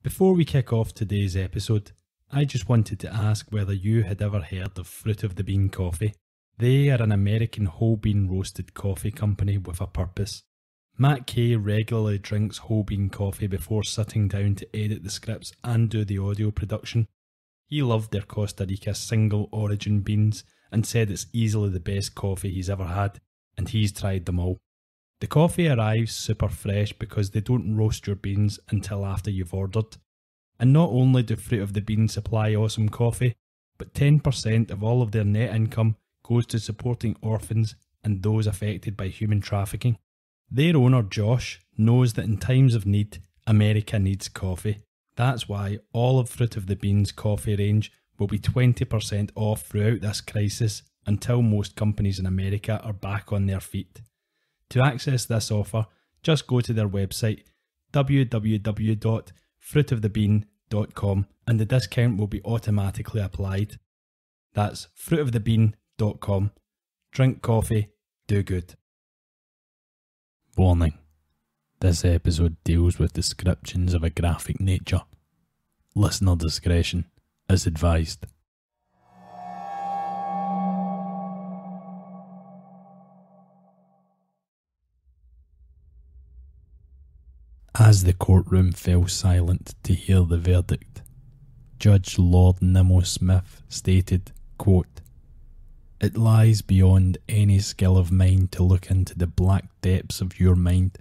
Before we kick off today's episode, I just wanted to ask whether you had ever heard of Fruit of the Bean Coffee. They are an American whole bean roasted coffee company with a purpose. Matt Kay regularly drinks whole bean coffee before sitting down to edit the scripts and do the audio production. He loved their Costa Rica single origin beans and said it's easily the best coffee he's ever had, and he's tried them all. The coffee arrives super fresh because they don't roast your beans until after you've ordered. And not only do Fruit of the Bean supply awesome coffee, but 10% of all of their net income goes to supporting orphans and those affected by human trafficking. Their owner, Josh, knows that in times of need, America needs coffee. That's why all of Fruit of the Bean's coffee range will be 20% off throughout this crisis until most companies in America are back on their feet. To access this offer, just go to their website www.fruitofthebean.com and the discount will be automatically applied. That's fruitofthebean.com. Drink coffee, do good. Warning. This episode deals with descriptions of a graphic nature. Listener discretion is advised. As the courtroom fell silent to hear the verdict, Judge Lord Nimmo Smith stated, quote, It lies beyond any skill of mine to look into the black depths of your mind.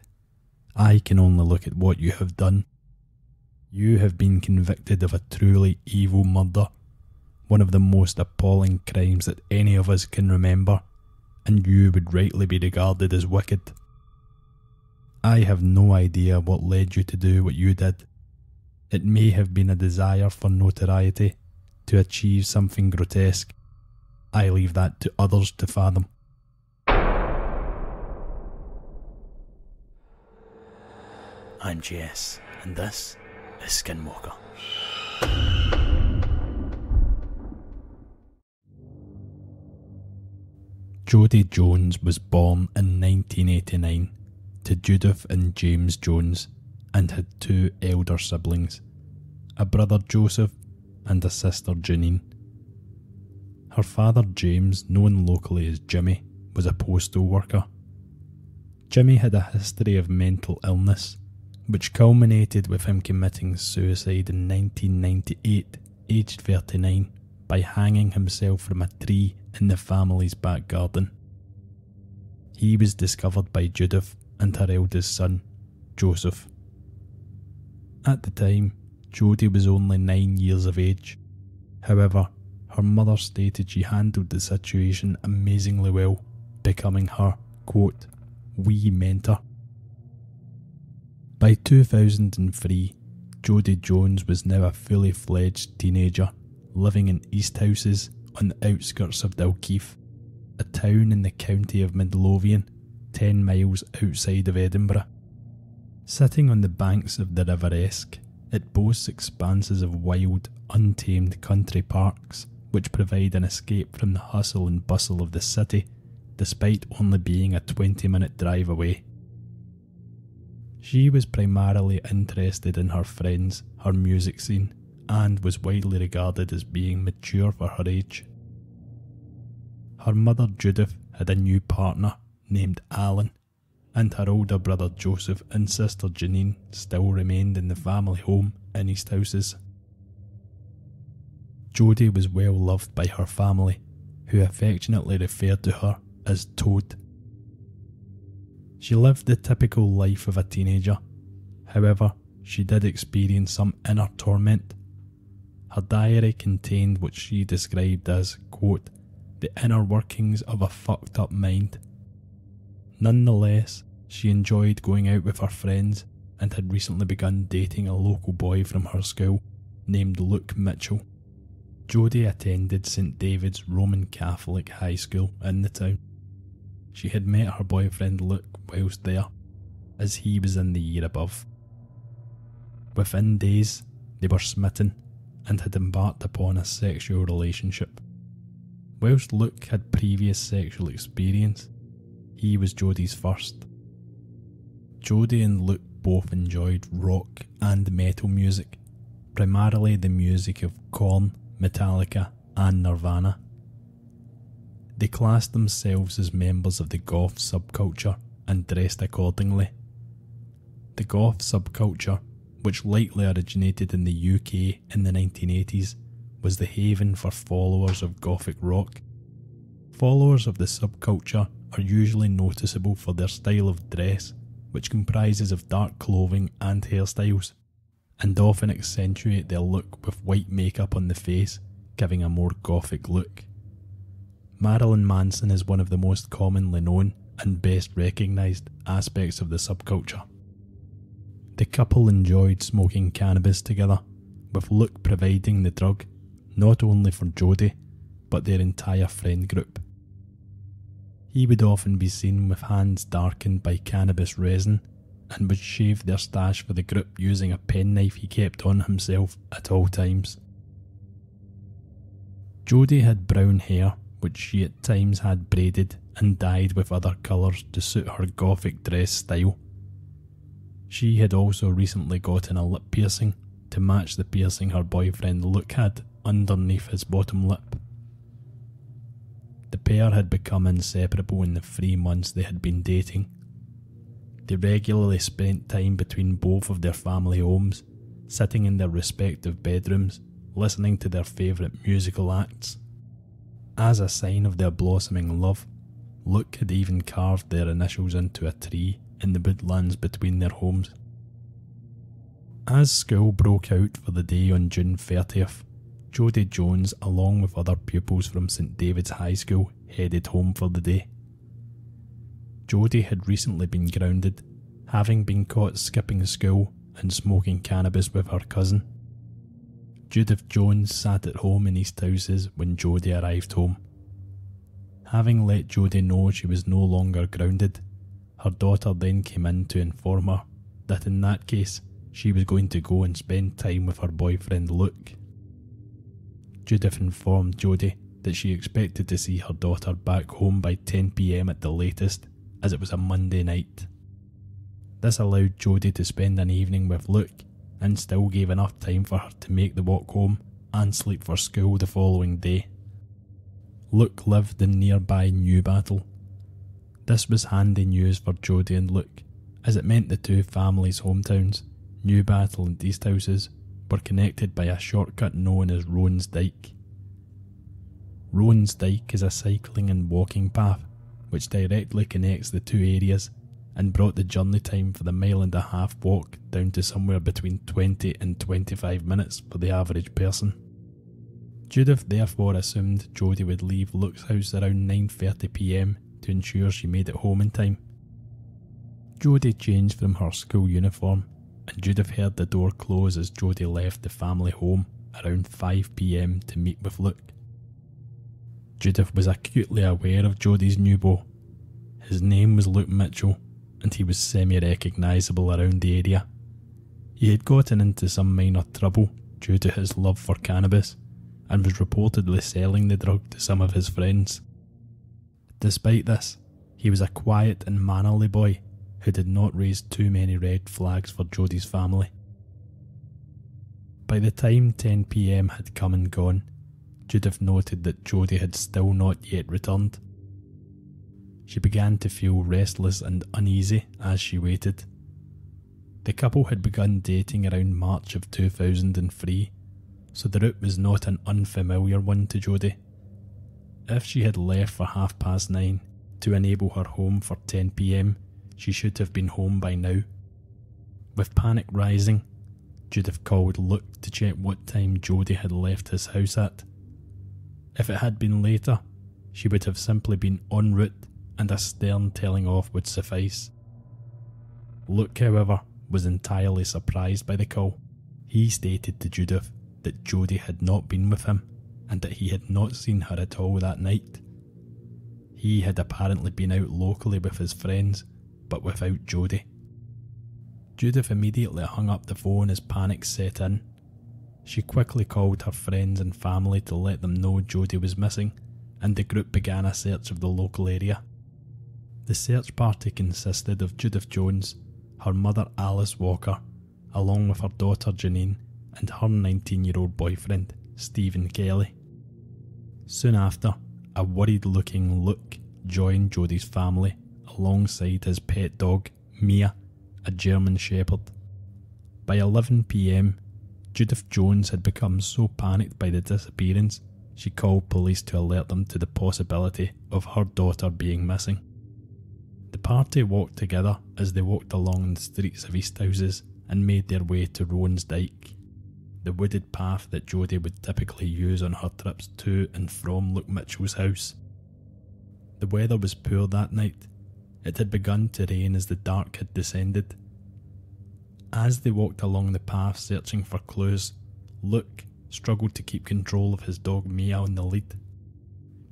I can only look at what you have done. You have been convicted of a truly evil murder, one of the most appalling crimes that any of us can remember, and you would rightly be regarded as wicked. I have no idea what led you to do what you did. It may have been a desire for notoriety, to achieve something grotesque. I leave that to others to fathom. I'm Jess, and this is Skinwalker. Jodi Jones was born in 1989 to Judith and James Jones and had two elder siblings, a brother Joseph and a sister Janine. Her father James, known locally as Jimmy, was a postal worker. Jimmy had a history of mental illness, which culminated with him committing suicide in 1998, aged 39, by hanging himself from a tree in the family's back garden. He was discovered by Judith and her eldest son, Joseph. At the time, Jodi was only nine years of age. However, her mother stated she handled the situation amazingly well, becoming her, quote, wee mentor. By 2003, Jodi Jones was now a fully fledged teenager living in East Houses on the outskirts of Dalkeith, a town in the county of Midlothian 10 miles outside of Edinburgh. Sitting on the banks of the River Esk, it boasts expanses of wild, untamed country parks which provide an escape from the hustle and bustle of the city, despite only being a 20 minute drive away. She was primarily interested in her friends, her music scene, and was widely regarded as being mature for her age. Her mother Judith had a new partner named Alan, and her older brother Joseph and sister Janine still remained in the family home in East Houses. Jodi was well loved by her family, who affectionately referred to her as Toad. She lived the typical life of a teenager, however, she did experience some inner torment. Her diary contained what she described as, quote, the inner workings of a fucked up mind. Nonetheless, she enjoyed going out with her friends and had recently begun dating a local boy from her school named Luke Mitchell. Jodi attended St David's Roman Catholic High School in the town. She had met her boyfriend Luke whilst there, as he was in the year above. Within days, they were smitten and had embarked upon a sexual relationship. Whilst Luke had previous sexual experience, he was Jodi's first. Jodi and Luke both enjoyed rock and metal music primarily the music of Korn, Metallica, and Nirvana. They classed themselves as members of the goth subculture and dressed accordingly. The goth subculture, which likely originated in the UK in the 1980s, was the haven for followers of gothic rock. Followers of the subculture are usually noticeable for their style of dress, which comprises of dark clothing and hairstyles, and often accentuate their look with white makeup on the face, giving a more gothic look. Marilyn Manson is one of the most commonly known and best recognised aspects of the subculture. The couple enjoyed smoking cannabis together, with Luke providing the drug not only for Jodi, but their entire friend group. He would often be seen with hands darkened by cannabis resin and would shave their stash for the group using a penknife he kept on himself at all times. Jodi had brown hair, which she at times had braided and dyed with other colours to suit her gothic dress style. She had also recently gotten a lip piercing to match the piercing her boyfriend Luke had underneath his bottom lip. Pair had become inseparable in the three months they had been dating. They regularly spent time between both of their family homes, sitting in their respective bedrooms, listening to their favourite musical acts. As a sign of their blossoming love, Luke had even carved their initials into a tree in the woodlands between their homes. As school broke out for the day on June 30th, Jodi Jones, along with other pupils from St David's High School, headed home for the day. Jodi had recently been grounded, having been caught skipping school and smoking cannabis with her cousin. Judith Jones sat at home in East Houses when Jodi arrived home. Having let Jodi know she was no longer grounded, her daughter then came in to inform her that in that case she was going to go and spend time with her boyfriend Luke. Judith informed Jodi that she expected to see her daughter back home by 10pm at the latest, as it was a Monday night. This allowed Jodi to spend an evening with Luke and still gave enough time for her to make the walk home and sleep for school the following day. Luke lived in nearby Newbattle. This was handy news for Jodi and Luke, as it meant the two families' hometowns, Newbattle and Easthouses, were connected by a shortcut known as Roan's Dyke. Roan's Dyke is a cycling and walking path which directly connects the two areas and brought the journey time for the mile and a half walk down to somewhere between 20 and 25 minutes for the average person. Judith therefore assumed Jodi would leave Luke's house around 9.30pm to ensure she made it home in time. Jodi changed from her school uniform and Judith heard the door close as Jodi left the family home around 5pm to meet with Luke. Judith was acutely aware of Jodi's new beau. His name was Luke Mitchell, and he was semi recognisable around the area. He had gotten into some minor trouble due to his love for cannabis and was reportedly selling the drug to some of his friends. Despite this, he was a quiet and mannerly boy who did not raise too many red flags for Jodi's family. By the time 10pm had come and gone, Judith noted that Jodi had still not yet returned. She began to feel restless and uneasy as she waited. The couple had begun dating around March of 2003, so the route was not an unfamiliar one to Jodi. If she had left for half past nine to enable her home for 10pm, she should have been home by now. With panic rising, Judith called Luke to check what time Jodi had left his house at. If it had been later, she would have simply been en route and a stern telling off would suffice. Luke, however, was entirely surprised by the call. He stated to Judith that Jodi had not been with him and that he had not seen her at all that night. He had apparently been out locally with his friends but without Jodi. Judith immediately hung up the phone as panic set in. She quickly called her friends and family to let them know Jodi was missing, and the group began a search of the local area. The search party consisted of Judith Jones, her mother Alice Walker, along with her daughter Janine, and her 19 year old boyfriend, Stephen Kelly. Soon after, a worried looking Luke joined Jodi's family alongside his pet dog, Mia, a German Shepherd. By 11pm, Judith Jones had become so panicked by the disappearance, she called police to alert them to the possibility of her daughter being missing. The party walked together as they walked along the streets of Easthouses and made their way to Roan's Dyke, the wooded path that Jodi would typically use on her trips to and from Luke Mitchell's house. The weather was poor that night. It had begun to rain as the dark had descended. As they walked along the path searching for clues, Luke struggled to keep control of his dog Mia on the lead.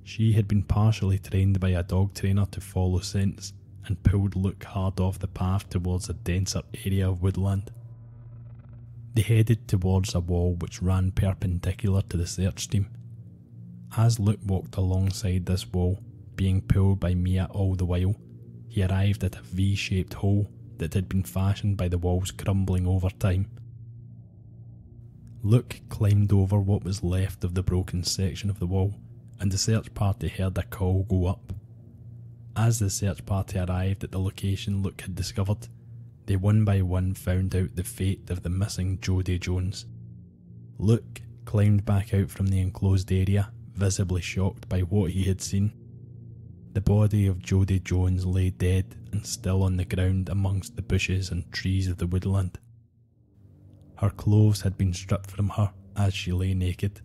She had been partially trained by a dog trainer to follow scents and pulled Luke hard off the path towards a denser area of woodland. They headed towards a wall which ran perpendicular to the search team. As Luke walked alongside this wall, being pulled by Mia all the while, he arrived at a V shaped hole that had been fashioned by the walls crumbling over time. Luke climbed over what was left of the broken section of the wall, and the search party heard a call go up. As the search party arrived at the location Luke had discovered, they one by one found out the fate of the missing Jodi Jones. Luke climbed back out from the enclosed area, visibly shocked by what he had seen. The body of Jodi Jones lay dead and still on the ground amongst the bushes and trees of the woodland. Her clothes had been stripped from her as she lay naked.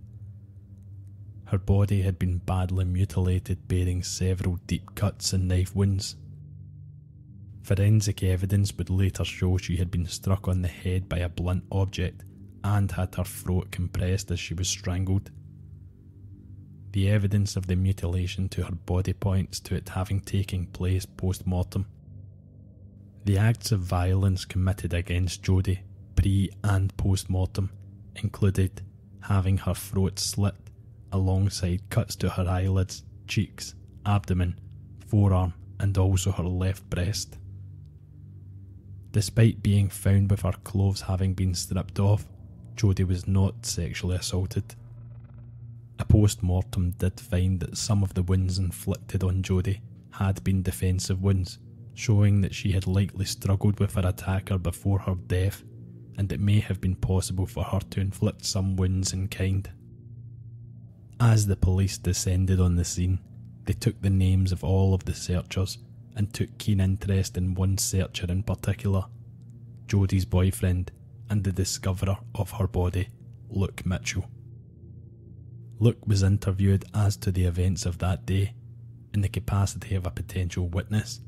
Her body had been badly mutilated, bearing several deep cuts and knife wounds. Forensic evidence would later show she had been struck on the head by a blunt object and had her throat compressed as she was strangled. The evidence of the mutilation to her body points to it having taken place post mortem. The acts of violence committed against Jodi pre and post mortem included having her throat slit alongside cuts to her eyelids, cheeks, abdomen, forearm, and also her left breast. Despite being found with her clothes having been stripped off, Jodi was not sexually assaulted. A post mortem did find that some of the wounds inflicted on Jodi had been defensive wounds, showing that she had likely struggled with her attacker before her death, and it may have been possible for her to inflict some wounds in kind. As the police descended on the scene, they took the names of all of the searchers and took keen interest in one searcher in particular, Jodi's boyfriend and the discoverer of her body, Luke Mitchell. Luke was interviewed as to the events of that day in the capacity of a potential witness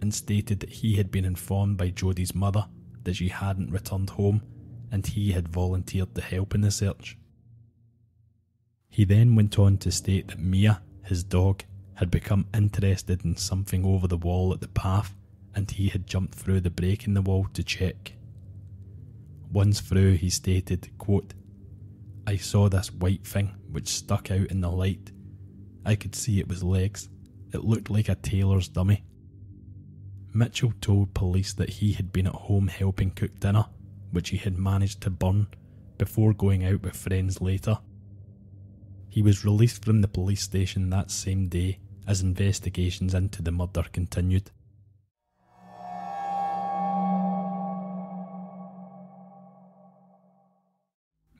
and stated that he had been informed by Jodi's mother that she hadn't returned home and he had volunteered to help in the search. He then went on to state that Mia, his dog, had become interested in something over the wall at the path and he had jumped through the break in the wall to check. Once through, he stated, quote, I saw this white thing which stuck out in the light. I could see it was legs. It looked like a tailor's dummy. Mitchell told police that he had been at home helping cook dinner, which he had managed to burn, before going out with friends later. He was released from the police station that same day as investigations into the murder continued.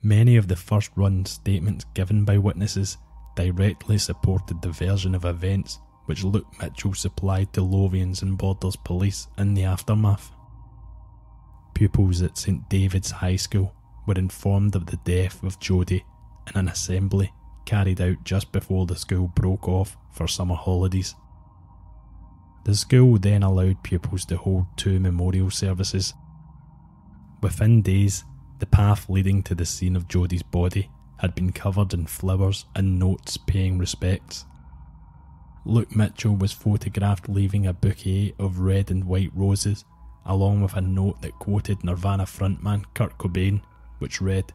Many of the first run statements given by witnesses directly supported the version of events which Luke Mitchell supplied to Lothians and Borders Police in the aftermath. Pupils at St David's High School were informed of the death of Jodi in an assembly carried out just before the school broke off for summer holidays. The school then allowed pupils to hold two memorial services. Within days, the path leading to the scene of Jodi's body had been covered in flowers and notes paying respects. Luke Mitchell was photographed leaving a bouquet of red and white roses, along with a note that quoted Nirvana frontman Kurt Cobain, which read,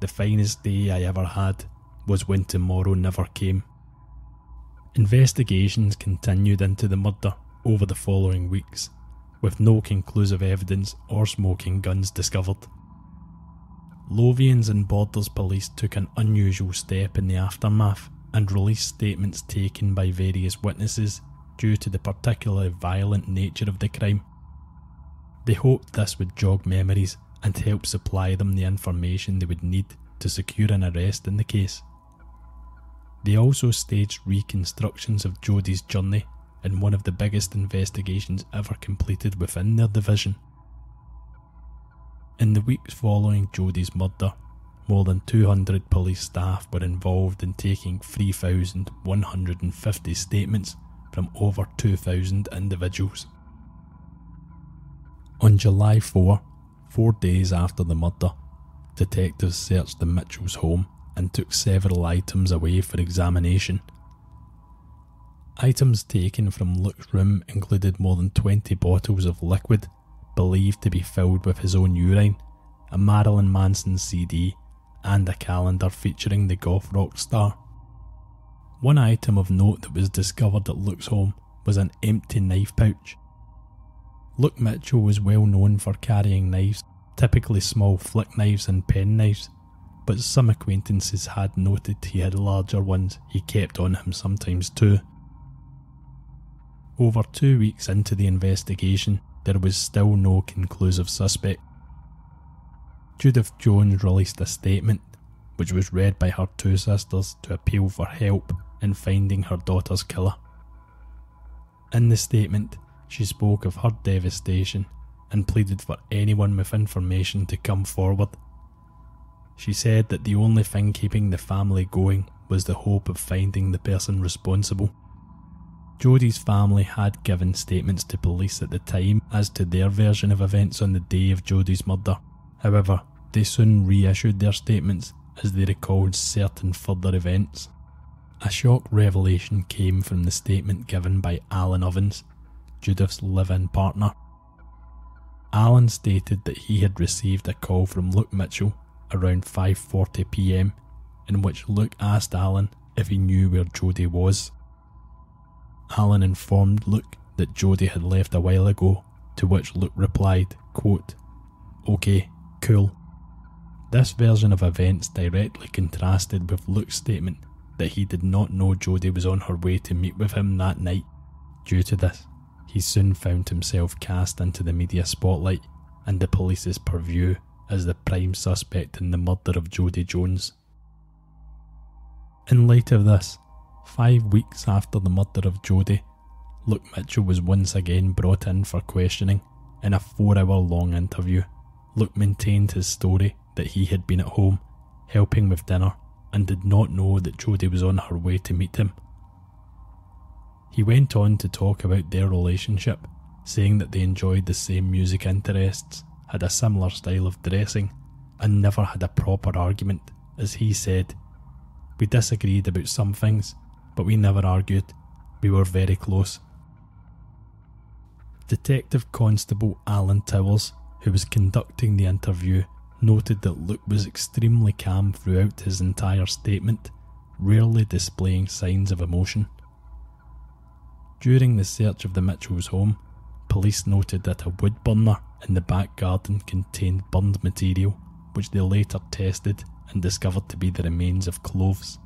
The finest day I ever had was when tomorrow never came. Investigations continued into the murder over the following weeks, with no conclusive evidence or smoking guns discovered. Lothians and Borders Police took an unusual step in the aftermath and released statements taken by various witnesses due to the particularly violent nature of the crime. They hoped this would jog memories and help supply them the information they would need to secure an arrest in the case. They also staged reconstructions of Jodi's journey in one of the biggest investigations ever completed within their division. In the weeks following Jodi's murder, more than 200 police staff were involved in taking 3,150 statements from over 2,000 individuals. On July 4, four days after the murder, detectives searched the Mitchells' home and took several items away for examination. Items taken from Luke's room included more than 20 bottles of liquid, believed to be filled with his own urine, a Marilyn Manson CD, and a calendar featuring the goth rock star. One item of note that was discovered at Luke's home was an empty knife pouch. Luke Mitchell was well known for carrying knives, typically small flick knives and pen knives, but some acquaintances had noted he had larger ones he kept on him sometimes too. Over two weeks into the investigation, there was still no conclusive suspect. Judith Jones released a statement, which was read by her two sisters to appeal for help in finding her daughter's killer. In the statement, she spoke of her devastation and pleaded for anyone with information to come forward. She said that the only thing keeping the family going was the hope of finding the person responsible. Jodi's family had given statements to police at the time as to their version of events on the day of Jodi's murder. However, they soon reissued their statements as they recalled certain further events. A shock revelation came from the statement given by Alan Ovens, Judith's live-in partner. Alan stated that he had received a call from Luke Mitchell around 5:40 p.m. in which Luke asked Alan if he knew where Jodi was. Alan informed Luke that Jodi had left a while ago, to which Luke replied, quote, Okay, cool. This version of events directly contrasted with Luke's statement that he did not know Jodi was on her way to meet with him that night. Due to this, he soon found himself cast into the media spotlight and the police's purview as the prime suspect in the murder of Jodi Jones. In light of this, five weeks after the murder of Jodi, Luke Mitchell was once again brought in for questioning. In a four hour long interview, Luke maintained his story that he had been at home, helping with dinner, and did not know that Jodi was on her way to meet him. He went on to talk about their relationship, saying that they enjoyed the same music interests, had a similar style of dressing, and never had a proper argument, as he said. We disagreed about some things, but we never argued. We were very close. Detective Constable Alan Towers, who was conducting the interview, noted that Luke was extremely calm throughout his entire statement, rarely displaying signs of emotion. During the search of the Mitchells' home, police noted that a wood burner in the back garden contained burned material, which they later tested and discovered to be the remains of cloves.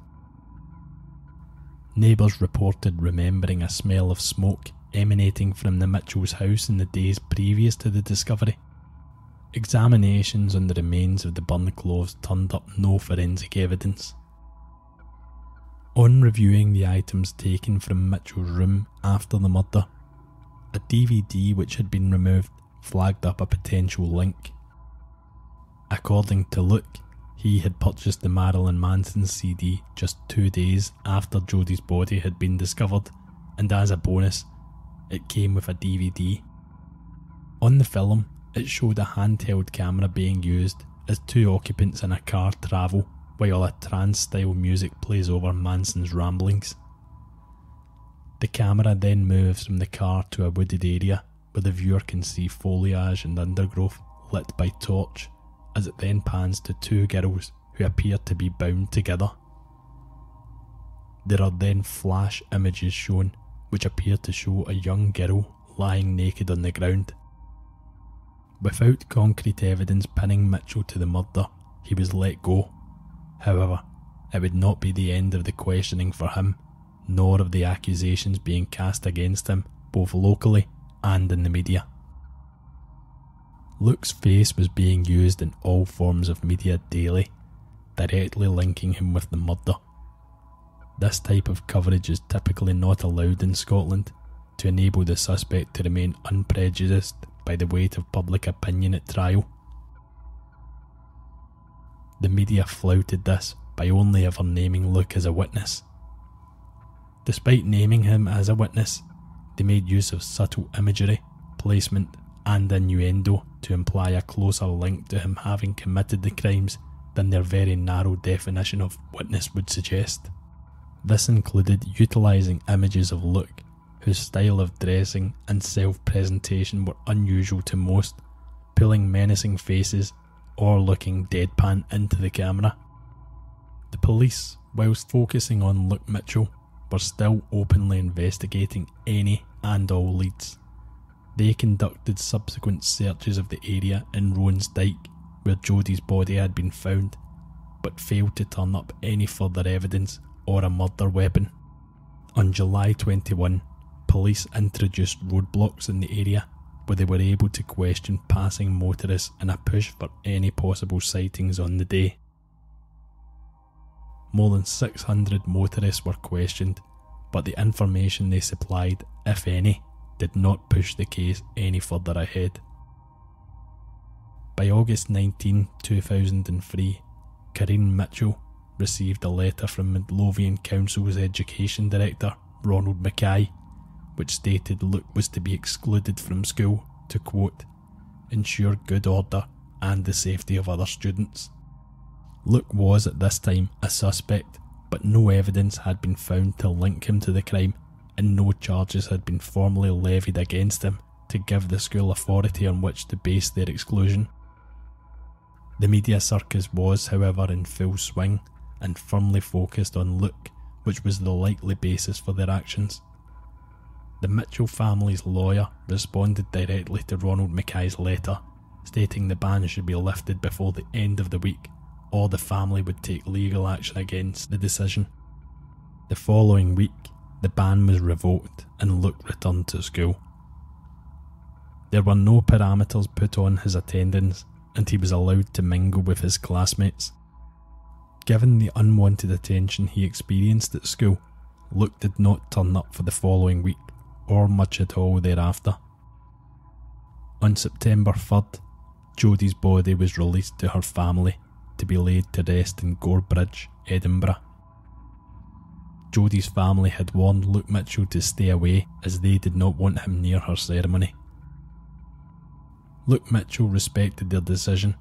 Neighbours reported remembering a smell of smoke emanating from the Mitchells' house in the days previous to the discovery. Examinations on the remains of the burned clothes turned up no forensic evidence. On reviewing the items taken from Mitchell's room after the murder, a DVD which had been removed flagged up a potential link. According to Luke, he had purchased the Marilyn Manson CD just two days after Jodi's body had been discovered, and as a bonus, it came with a DVD. On the film, it showed a handheld camera being used as two occupants in a car travel while a trance style music plays over Manson's ramblings. The camera then moves from the car to a wooded area where the viewer can see foliage and undergrowth lit by torch as it then pans to two girls who appear to be bound together. There are then flash images shown which appear to show a young girl lying naked on the ground Without concrete evidence pinning Mitchell to the murder, he was let go. However, it would not be the end of the questioning for him, nor of the accusations being cast against him, both locally and in the media. Luke's face was being used in all forms of media daily, directly linking him with the murder. This type of coverage is typically not allowed in Scotland to enable the suspect to remain unprejudiced by the weight of public opinion at trial. The media flouted this by only ever naming Luke as a witness. Despite naming him as a witness, they made use of subtle imagery, placement, and innuendo to imply a closer link to him having committed the crimes than their very narrow definition of witness would suggest. This included utilising images of Luke, whose style of dressing and self presentation were unusual to most, pulling menacing faces or looking deadpan into the camera. The police, whilst focusing on Luke Mitchell, were still openly investigating any and all leads. They conducted subsequent searches of the area in Roan's Dyke where Jodi's body had been found, but failed to turn up any further evidence or a murder weapon. On July 21, police introduced roadblocks in the area where they were able to question passing motorists in a push for any possible sightings on the day. More than 600 motorists were questioned, but the information they supplied, if any, did not push the case any further ahead. By August 19, 2003, Corinne Mitchell received a letter from Midlothian Council's Education Director, Ronald Mackay, which stated Luke was to be excluded from school to quote, ensure good order and the safety of other students. Luke was at this time a suspect, but no evidence had been found to link him to the crime and no charges had been formally levied against him to give the school authority on which to base their exclusion. The media circus was, however, in full swing and firmly focused on Luke, which was the likely basis for their actions. The Mitchell family's lawyer responded directly to Ronald Mackay's letter, stating the ban should be lifted before the end of the week, or the family would take legal action against the decision. The following week, the ban was revoked and Luke returned to school. There were no parameters put on his attendance, and he was allowed to mingle with his classmates. Given the unwanted attention he experienced at school, Luke did not turn up for the following week, or much at all thereafter. On September 3rd, Jodi's body was released to her family to be laid to rest in Gorebridge, Edinburgh. Jodi's family had warned Luke Mitchell to stay away as they did not want him near her ceremony. Luke Mitchell respected their decision.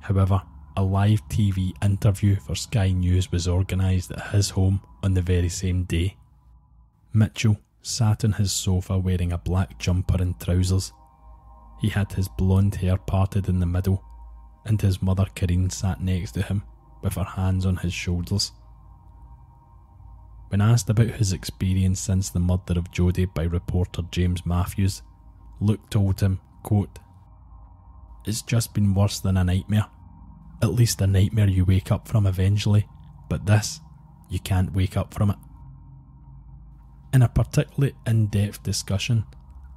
However, a live TV interview for Sky News was organised at his home on the very same day. Mitchell sat on his sofa wearing a black jumper and trousers. He had his blonde hair parted in the middle, and his mother Corinne sat next to him with her hands on his shoulders. When asked about his experience since the murder of Jodi by reporter James Matthews, Luke told him, quote, It's just been worse than a nightmare. At least a nightmare you wake up from eventually, but this, you can't wake up from it. In a particularly in depth discussion,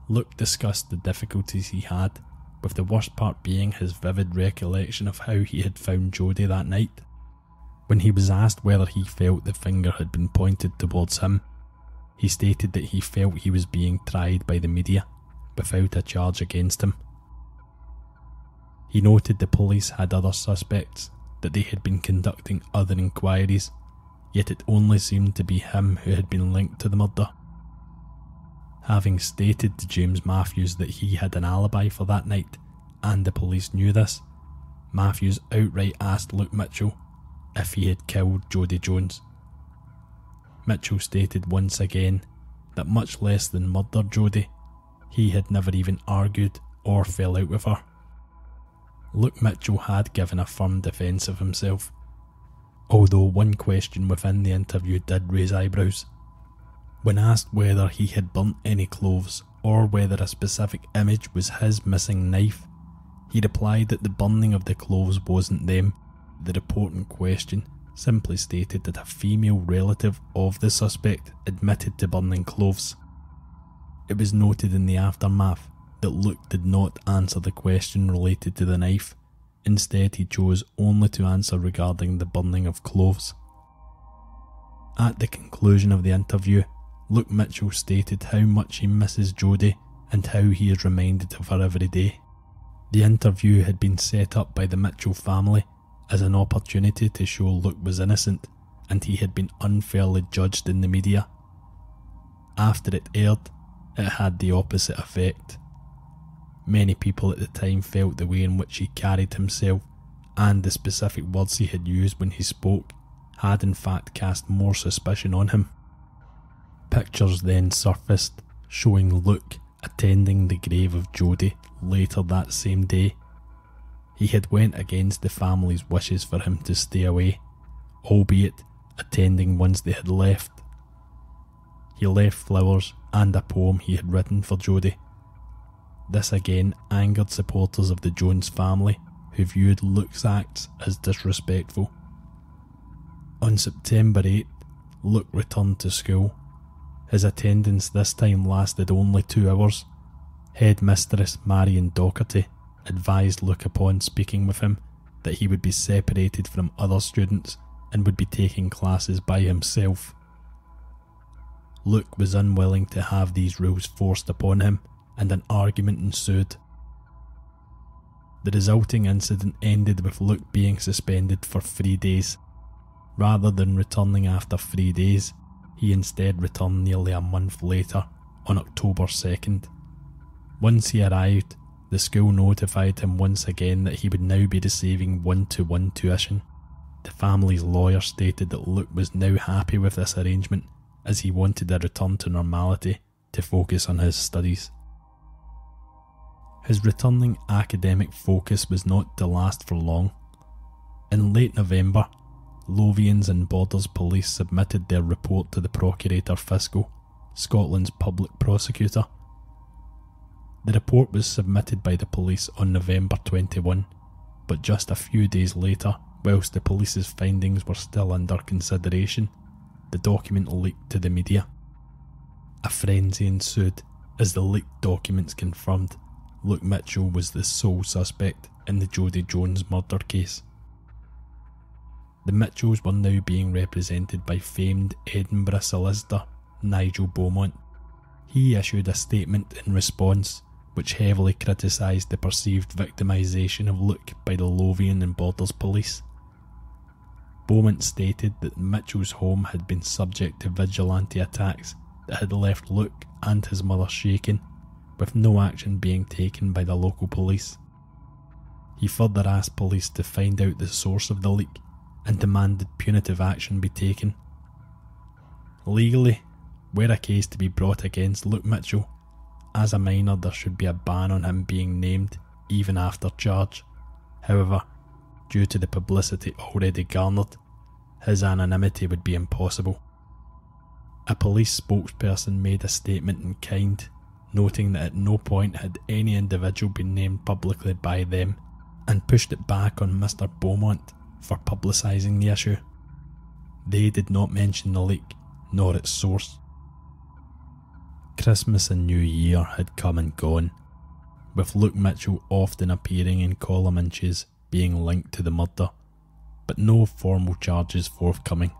Luke discussed the difficulties he had, with the worst part being his vivid recollection of how he had found Jodi that night. When he was asked whether he felt the finger had been pointed towards him, he stated that he felt he was being tried by the media without a charge against him. He noted the police had other suspects, that they had been conducting other inquiries, yet it only seemed to be him who had been linked to the murder. Having stated to James Matthews that he had an alibi for that night, and the police knew this, Matthews outright asked Luke Mitchell if he had killed Jodi Jones. Mitchell stated once again that much less than murdered Jodi, he had never even argued or fell out with her. Luke Mitchell had given a firm defence of himself, although one question within the interview did raise eyebrows. When asked whether he had burnt any clothes or whether a specific image was his missing knife, he replied that the burning of the clothes wasn't them The report in question simply stated that a female relative of the suspect admitted to burning clothes. It was noted in the aftermath that Luke did not answer the question related to the knife. Instead, he chose only to answer regarding the burning of clothes. At the conclusion of the interview, Luke Mitchell stated how much he misses Jodi and how he is reminded of her every day. The interview had been set up by the Mitchell family as an opportunity to show Luke was innocent and he had been unfairly judged in the media. After it aired, it had the opposite effect. Many people at the time felt the way in which he carried himself and the specific words he had used when he spoke had in fact cast more suspicion on him. Pictures then surfaced showing Luke attending the grave of Jodi later that same day. He had went against the family's wishes for him to stay away, albeit attending once they had left. He left flowers and a poem he had written for Jodi. This again angered supporters of the Jones family, who viewed Luke's acts as disrespectful. On September 8th, Luke returned to school. His attendance this time lasted only two hours. Headmistress Marion Docherty advised Luke upon speaking with him that he would be separated from other students and would be taking classes by himself. Luke was unwilling to have these rules forced upon him, and an argument ensued. The resulting incident ended with Luke being suspended for three days. Rather than returning after three days, he instead returned nearly a month later, on October 2nd. Once he arrived, the school notified him once again that he would now be receiving one to one tuition. The family's lawyer stated that Luke was now happy with this arrangement as he wanted a return to normality to focus on his studies. His returning academic focus was not to last for long. In late November, Lothians and Borders Police submitted their report to the Procurator Fiscal, Scotland's public prosecutor. The report was submitted by the police on November 21, but just a few days later, whilst the police's findings were still under consideration, the document leaked to the media. A frenzy ensued as the leaked documents confirmed Luke Mitchell was the sole suspect in the Jodi Jones murder case. The Mitchells were now being represented by famed Edinburgh solicitor Nigel Beaumont. He issued a statement in response which heavily criticised the perceived victimisation of Luke by the Lothian and Borders police. Beaumont stated that Mitchell's home had been subject to vigilante attacks that had left Luke and his mother shaken, with no action being taken by the local police. He further asked police to find out the source of the leak and demanded punitive action be taken. Legally, were a case to be brought against Luke Mitchell, as a minor there should be a ban on him being named even after charge. However, due to the publicity already garnered, his anonymity would be impossible. A police spokesperson made a statement in kind, noting that at no point had any individual been named publicly by them, and pushed it back on Mr. Beaumont for publicising the issue. They did not mention the leak, nor its source. Christmas and New Year had come and gone, with Luke Mitchell often appearing in column inches being linked to the murder, but no formal charges forthcoming.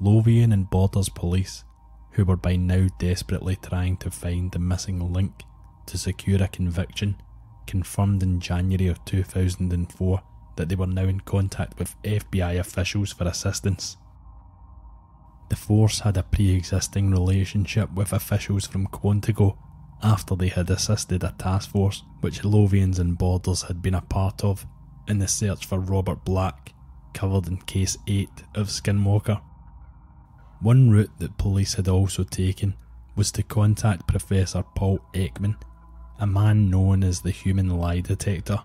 Lothian and Borders police, who were by now desperately trying to find the missing link to secure a conviction, confirmed in January of 2004 that they were now in contact with FBI officials for assistance. The force had a pre existing relationship with officials from Quantico after they had assisted a task force which Lothians and Borders had been a part of in the search for Robert Black, covered in Case 8 of Skinwalker. One route that police had also taken was to contact Professor Paul Ekman, a man known as the human lie detector.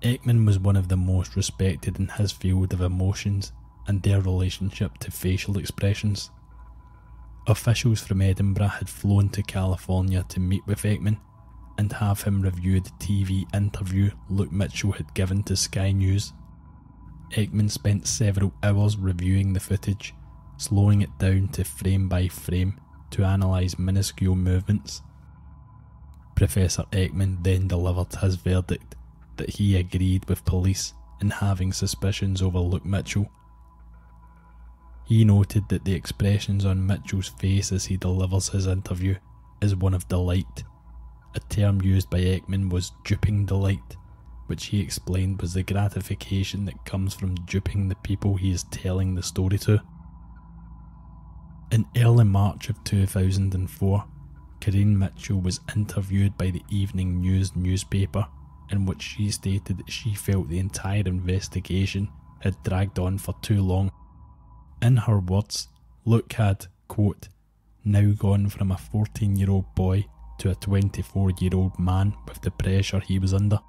Ekman was one of the most respected in his field of emotions and their relationship to facial expressions. Officials from Edinburgh had flown to California to meet with Ekman, and have him review the TV interview Luke Mitchell had given to Sky News. Ekman spent several hours reviewing the footage, slowing it down to frame by frame to analyse minuscule movements. Professor Ekman then delivered his verdict that he agreed with police in having suspicions over Luke Mitchell. He noted that the expressions on Mitchell's face as he delivers his interview is one of delight. A term used by Ekman was duping delight, which he explained was the gratification that comes from duping the people he is telling the story to. In early March of 2004, Corinne Mitchell was interviewed by the Evening News newspaper, in which she stated that she felt the entire investigation had dragged on for too long. In her words, Luke had, quote, now gone from a 14 year old boy to a 24 year old man with the pressure he was under.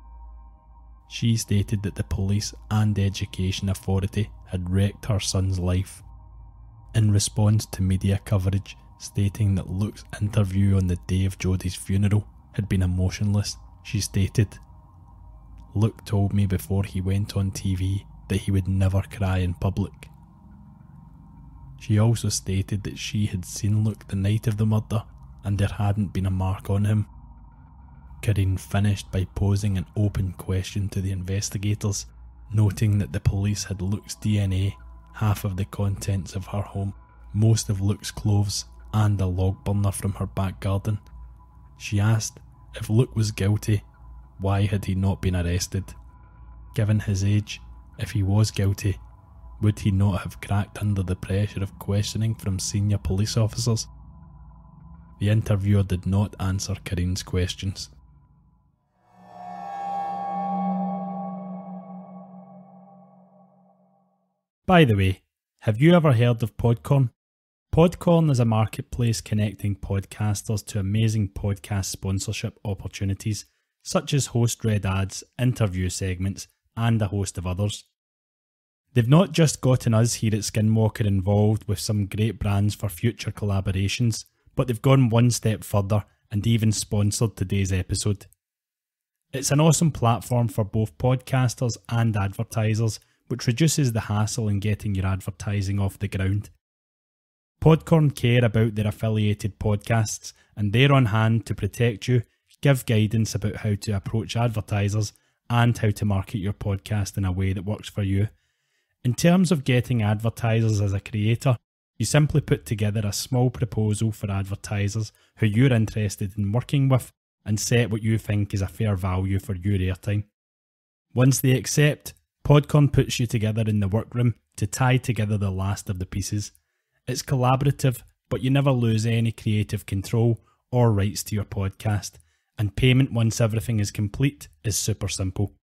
She stated that the police and education authority had wrecked her son's life. In response to media coverage stating that Luke's interview on the day of Jodi's funeral had been emotionless, she stated, Luke told me before he went on TV that he would never cry in public. She also stated that she had seen Luke the night of the murder and there hadn't been a mark on him. Corinne finished by posing an open question to the investigators, noting that the police had Luke's DNA, half of the contents of her home, most of Luke's clothes, and a log burner from her back garden. She asked if Luke was guilty, why had he not been arrested? Given his age, if he was guilty, would he not have cracked under the pressure of questioning from senior police officers? The interviewer did not answer Corinne's questions. By the way, have you ever heard of Podcorn? Podcorn is a marketplace connecting podcasters to amazing podcast sponsorship opportunities, such as host read ads, interview segments, and a host of others. They've not just gotten us here at Skinwalker involved with some great brands for future collaborations, but they've gone one step further and even sponsored today's episode. It's an awesome platform for both podcasters and advertisers, which reduces the hassle in getting your advertising off the ground. Podcorn care about their affiliated podcasts and they're on hand to protect you, give guidance about how to approach advertisers, and how to market your podcast in a way that works for you. In terms of getting advertisers as a creator, you simply put together a small proposal for advertisers who you're interested in working with and set what you think is a fair value for your airtime. Once they accept, Podcorn puts you together in the workroom to tie together the last of the pieces. It's collaborative, but you never lose any creative control or rights to your podcast, and payment once everything is complete is super simple.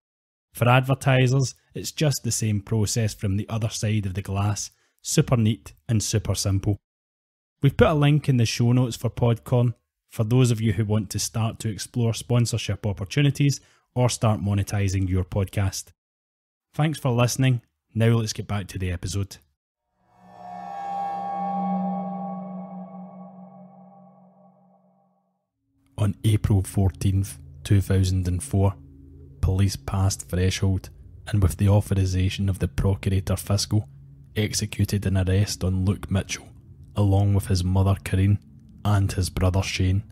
For advertisers, it's just the same process from the other side of the glass, super neat and super simple. We've put a link in the show notes for Podcorn for those of you who want to start to explore sponsorship opportunities or start monetizing your podcast. Thanks for listening. Now let's get back to the episode. On April 14th, 2004, police passed threshold and with the authorisation of the Procurator Fiscal, executed an arrest on Luke Mitchell, along with his mother Corinne and his brother Shane.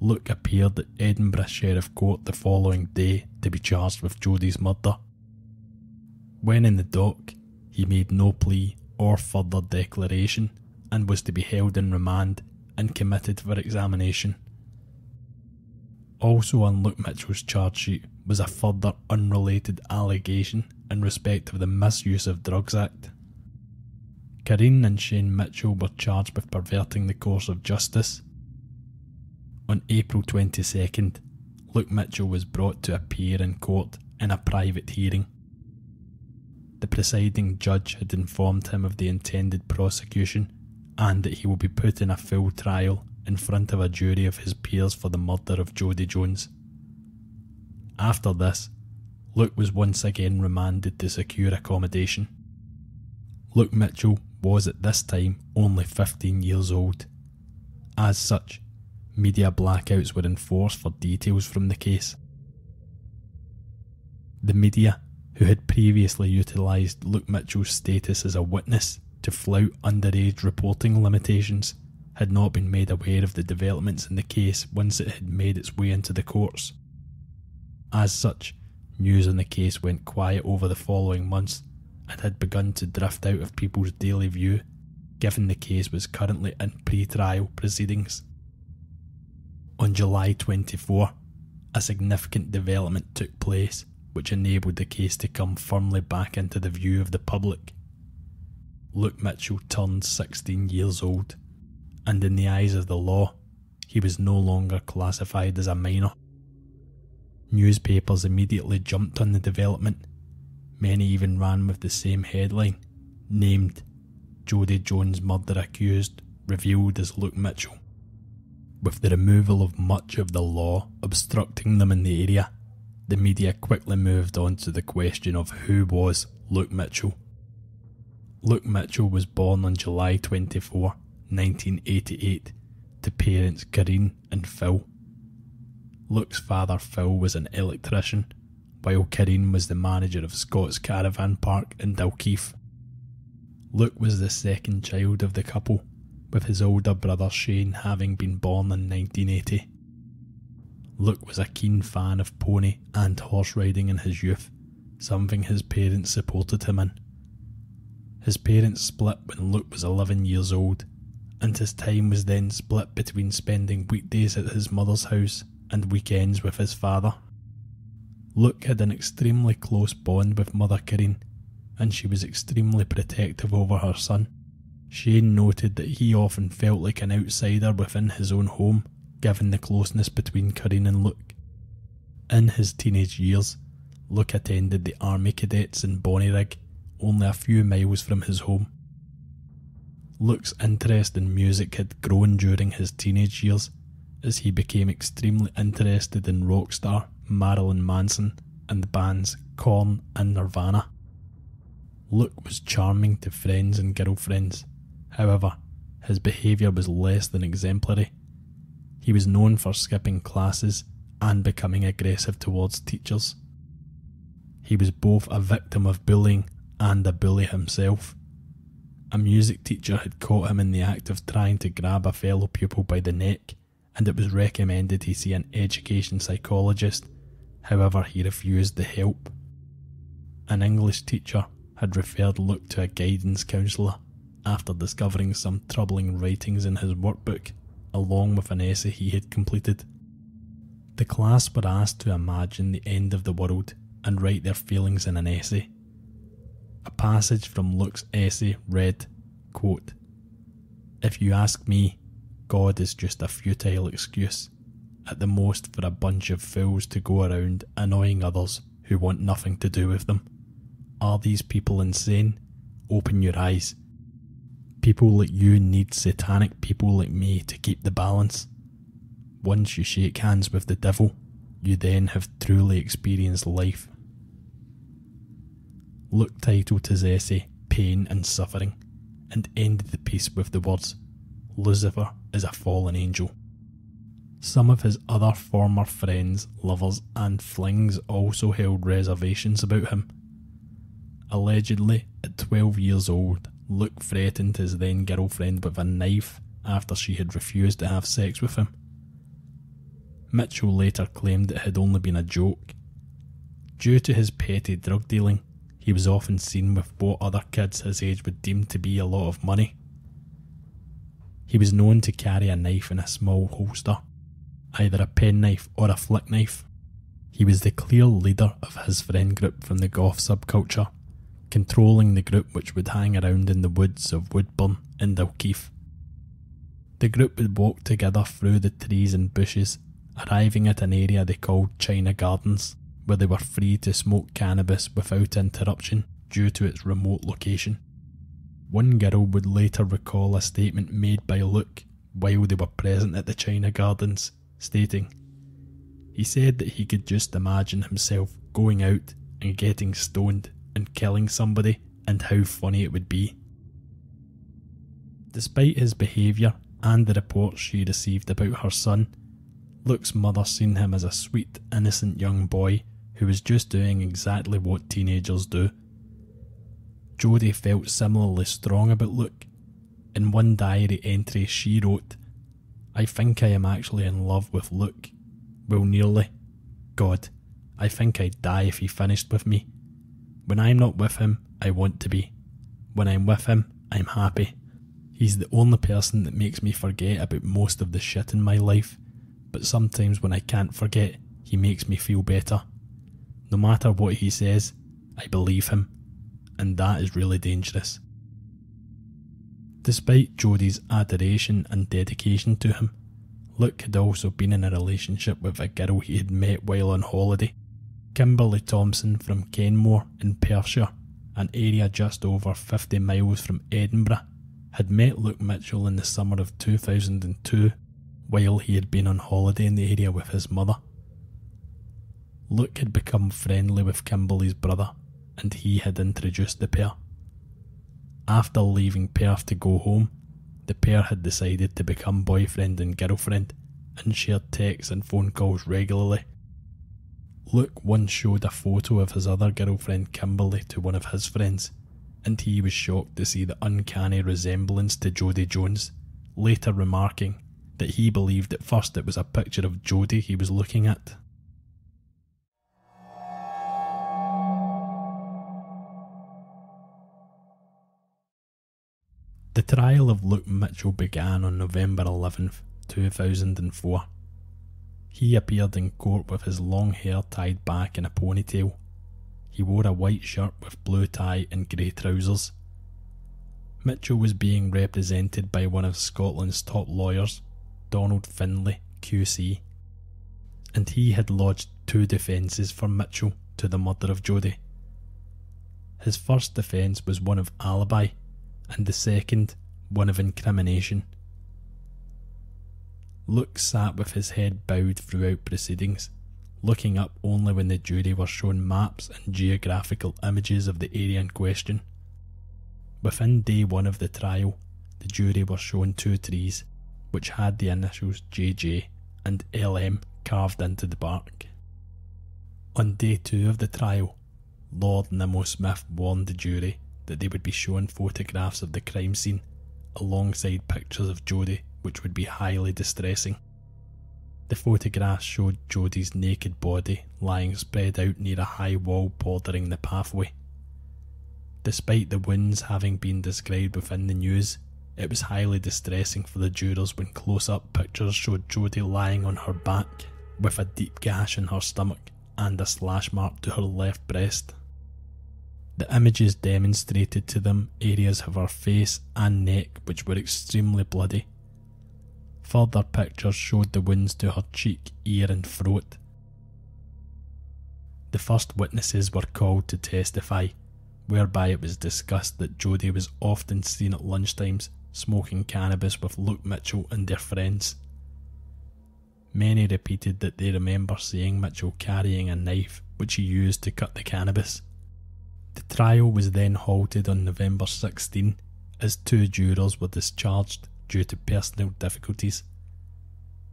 Luke appeared at Edinburgh Sheriff Court the following day to be charged with Jodi's murder. When in the dock, he made no plea or further declaration and was to be held in remand and committed for examination. Also on Luke Mitchell's charge sheet was a further unrelated allegation in respect of the Misuse of Drugs Act. Corinne and Shane Mitchell were charged with perverting the course of justice. On April 22nd, Luke Mitchell was brought to appear in court in a private hearing. The presiding judge had informed him of the intended prosecution and that he will be put in a full trial in front of a jury of his peers for the murder of Jodi Jones. After this, Luke was once again remanded to secure accommodation. Luke Mitchell was at this time only 15 years old. As such, media blackouts were enforced for details from the case. The media, who had previously utilised Luke Mitchell's status as a witness to flout underage reporting limitations, had not been made aware of the developments in the case once it had made its way into the courts. As such, news on the case went quiet over the following months and had begun to drift out of people's daily view, given the case was currently in pre trial proceedings. On July 24, a significant development took place which enabled the case to come firmly back into the view of the public. Luke Mitchell turned 16 years old, and in the eyes of the law, he was no longer classified as a minor. Newspapers immediately jumped on the development. Many even ran with the same headline, named Jodi Jones murder accused, revealed as Luke Mitchell. With the removal of much of the law obstructing them in the area, the media quickly moved on to the question of who was Luke Mitchell. Luke Mitchell was born on July 24, 1988, to parents Corinne and Phil. Luke's father Phil was an electrician, while Corinne was the manager of Scott's Caravan Park in Dalkeith. Luke was the second child of the couple, with his older brother Shane having been born in 1980. Luke was a keen fan of pony and horse riding in his youth, something his parents supported him in. His parents split when Luke was 11 years old, and his time was then split between spending weekdays at his mother's house and weekends with his father. Luke had an extremely close bond with Mother Corinne, and she was extremely protective over her son. Shane noted that he often felt like an outsider within his own home, given the closeness between Corinne and Luke. In his teenage years, Luke attended the Army Cadets in Bonnyrigg, only a few miles from his home. Luke's interest in music had grown during his teenage years as he became extremely interested in rock star Marilyn Manson and the bands Korn and Nirvana. Luke was charming to friends and girlfriends, however, his behaviour was less than exemplary. He was known for skipping classes and becoming aggressive towards teachers. He was both a victim of bullying and a bully himself. A music teacher had caught him in the act of trying to grab a fellow pupil by the neck, and it was recommended he see an education psychologist. However, he refused the help. An English teacher had referred Luke to a guidance counsellor after discovering some troubling writings in his workbook, along with an essay he had completed. The class were asked to imagine the end of the world and write their feelings in an essay. A passage from Luke's essay read, quote, If you ask me, God is just a futile excuse, at the most for a bunch of fools to go around annoying others who want nothing to do with them. Are these people insane? Open your eyes. People like you need satanic people like me to keep the balance. Once you shake hands with the devil, you then have truly experienced life. Luke titled his essay Pain and Suffering and ended the piece with the words Lucifer is a fallen angel. Some of his other former friends, lovers, and flings also held reservations about him Allegedly, at 12 years old, Luke threatened his then girlfriend with a knife after she had refused to have sex with him. Mitchell later claimed it had only been a joke. Due to his petty drug dealing, he was often seen with what other kids his age would deem to be a lot of money. He was known to carry a knife in a small holster, either a penknife or a flick knife. He was the clear leader of his friend group from the goth subculture controlling the group which would hang around in the woods of Woodburn and Dalkeith. The group would walk together through the trees and bushes, arriving at an area they called China Gardens, where they were free to smoke cannabis without interruption due to its remote location. One girl would later recall a statement made by Luke while they were present at the China Gardens, stating, He said that he could just imagine himself going out and getting stoned and killing somebody and how funny it would be. Despite his behaviour and the reports she received about her son, Luke's mother seen him as a sweet, innocent young boy who was just doing exactly what teenagers do. Jodi felt similarly strong about Luke. In one diary entry, she wrote, I think I am actually in love with Luke. Well, nearly. God, I think I'd die if he finished with me. When I'm not with him, I want to be. When I'm with him, I'm happy. He's the only person that makes me forget about most of the shit in my life, but sometimes when I can't forget, he makes me feel better. No matter what he says, I believe him, and that is really dangerous. Despite Jodi's adoration and dedication to him, Luke had also been in a relationship with a girl he had met while on holiday, Kimberly Thompson from Kenmore in Perthshire, an area just over 50 miles from Edinburgh, had met Luke Mitchell in the summer of 2002 while he had been on holiday in the area with his mother. Luke had become friendly with Kimberly's brother and he had introduced the pair. After leaving Perth to go home, the pair had decided to become boyfriend and girlfriend and shared texts and phone calls regularly. Luke once showed a photo of his other girlfriend Kimberly to one of his friends, and he was shocked to see the uncanny resemblance to Jodi Jones, later remarking that he believed at first it was a picture of Jodi he was looking at. The trial of Luke Mitchell began on November 11th, 2004. He appeared in court with his long hair tied back in a ponytail. He wore a white shirt with blue tie and grey trousers. Mitchell was being represented by one of Scotland's top lawyers, Donald Findlay, QC, and he had lodged two defences for Mitchell to the murder of Jodi. His first defence was one of alibi and the second one of incrimination. Luke sat with his head bowed throughout proceedings, looking up only when the jury were shown maps and geographical images of the area in question. Within day one of the trial, the jury were shown two trees which had the initials JJ and LM carved into the bark. On day two of the trial, Lord Nimmo Smith warned the jury that they would be shown photographs of the crime scene alongside pictures of Jodi, which would be highly distressing. The photographs showed Jodi's naked body lying spread out near a high wall bordering the pathway. Despite the wounds having been described within the news, it was highly distressing for the jurors when close up pictures showed Jodi lying on her back with a deep gash in her stomach and a slash mark to her left breast. The images demonstrated to them areas of her face and neck which were extremely bloody. Further pictures showed the wounds to her cheek, ear, and throat. The first witnesses were called to testify, whereby it was discussed that Jodi was often seen at lunchtimes smoking cannabis with Luke Mitchell and their friends. Many repeated that they remember seeing Mitchell carrying a knife which he used to cut the cannabis. The trial was then halted on November 16 as two jurors were discharged due to personal difficulties.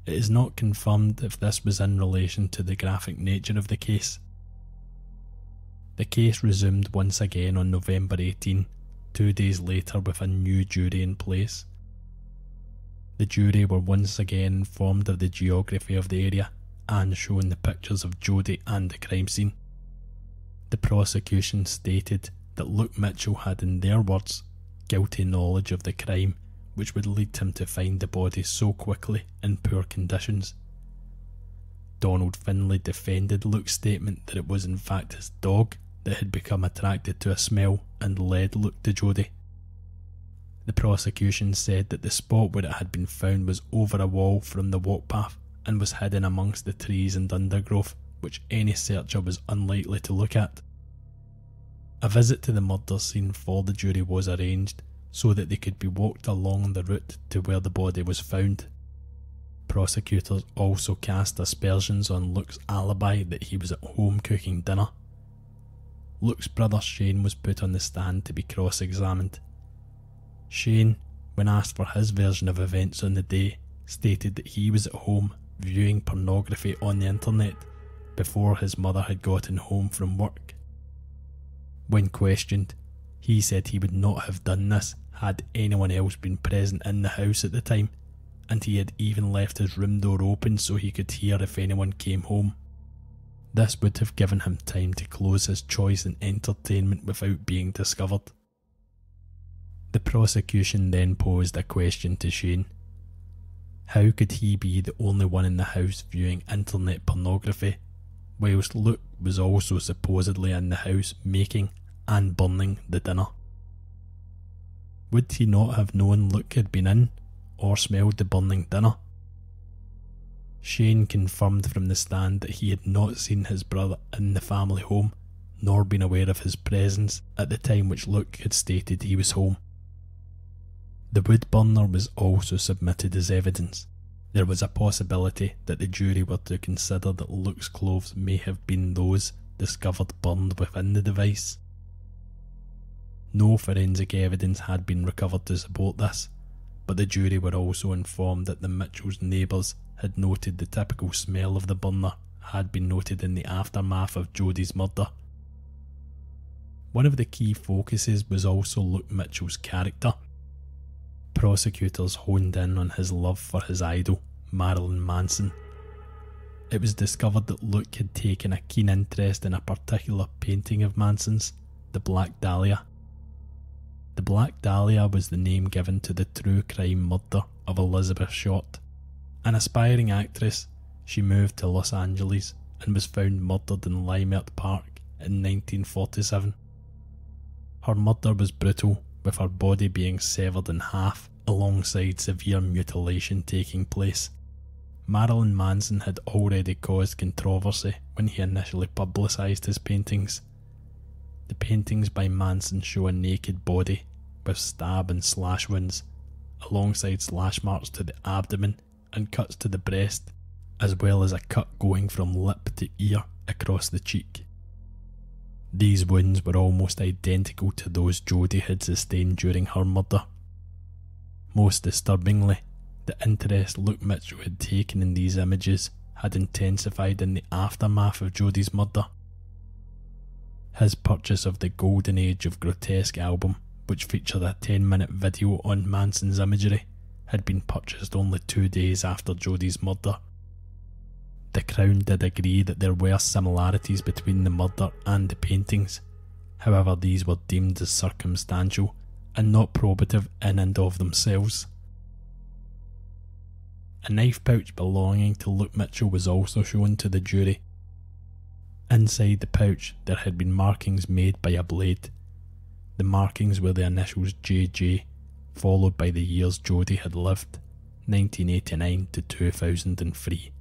It is not confirmed if this was in relation to the graphic nature of the case. The case resumed once again on November 18, two days later with a new jury in place. The jury were once again informed of the geography of the area and shown the pictures of Jodi and the crime scene. The prosecution stated that Luke Mitchell had, in their words, guilty knowledge of the crime, which would lead him to find the body so quickly in poor conditions. Donald Findlay defended Luke's statement that it was in fact his dog that had become attracted to a smell and led Luke to Jodi. The prosecution said that the spot where it had been found was over a wall from the walk path and was hidden amongst the trees and undergrowth which any searcher was unlikely to look at. A visit to the murder scene for the jury was arranged so that they could be walked along the route to where the body was found. Prosecutors also cast aspersions on Luke's alibi that he was at home cooking dinner. Luke's brother Shane was put on the stand to be cross examined. Shane, when asked for his version of events on the day, stated that he was at home viewing pornography on the internet before his mother had gotten home from work. When questioned, he said he would not have done this had anyone else been present in the house at the time, and he had even left his room door open so he could hear if anyone came home. This would have given him time to close his choice in entertainment without being discovered. The prosecution then posed a question to Shane. How could he be the only one in the house viewing internet pornography, whilst Luke was also supposedly in the house making and burning the dinner? Would he not have known Luke had been in or smelled the burning dinner? Shane confirmed from the stand that he had not seen his brother in the family home, nor been aware of his presence at the time which Luke had stated he was home. The wood burner was also submitted as evidence. There was a possibility that the jury were to consider that Luke's clothes may have been those discovered burned within the device. No forensic evidence had been recovered to support this, but the jury were also informed that the Mitchells' neighbours had noted the typical smell of the burner had been noted in the aftermath of Jodi's murder. One of the key focuses was also Luke Mitchell's character. Prosecutors honed in on his love for his idol, Marilyn Manson. It was discovered that Luke had taken a keen interest in a particular painting of Manson's, the Black Dahlia. The Black Dahlia was the name given to the true crime murder of Elizabeth Short. An aspiring actress, she moved to Los Angeles and was found murdered in Leimert Park in 1947. Her murder was brutal, with her body being severed in half alongside severe mutilation taking place. Marilyn Manson had already caused controversy when he initially publicised his paintings. The paintings by Manson show a naked body with stab and slash wounds, alongside slash marks to the abdomen and cuts to the breast, as well as a cut going from lip to ear across the cheek. These wounds were almost identical to those Jodi had sustained during her murder. Most disturbingly, the interest Luke Mitchell had taken in these images had intensified in the aftermath of Jodi's murder. His purchase of the Golden Age of Grotesque album, which featured a 10 minute video on Manson's imagery, had been purchased only two days after Jodi's murder. The Crown did agree that there were similarities between the murder and the paintings, however, these were deemed as circumstantial and not probative in and of themselves. A knife pouch belonging to Luke Mitchell was also shown to the jury, Inside the pouch, there had been markings made by a blade. The markings were the initials JJ, followed by the years Jodi had lived 1989 to 2003.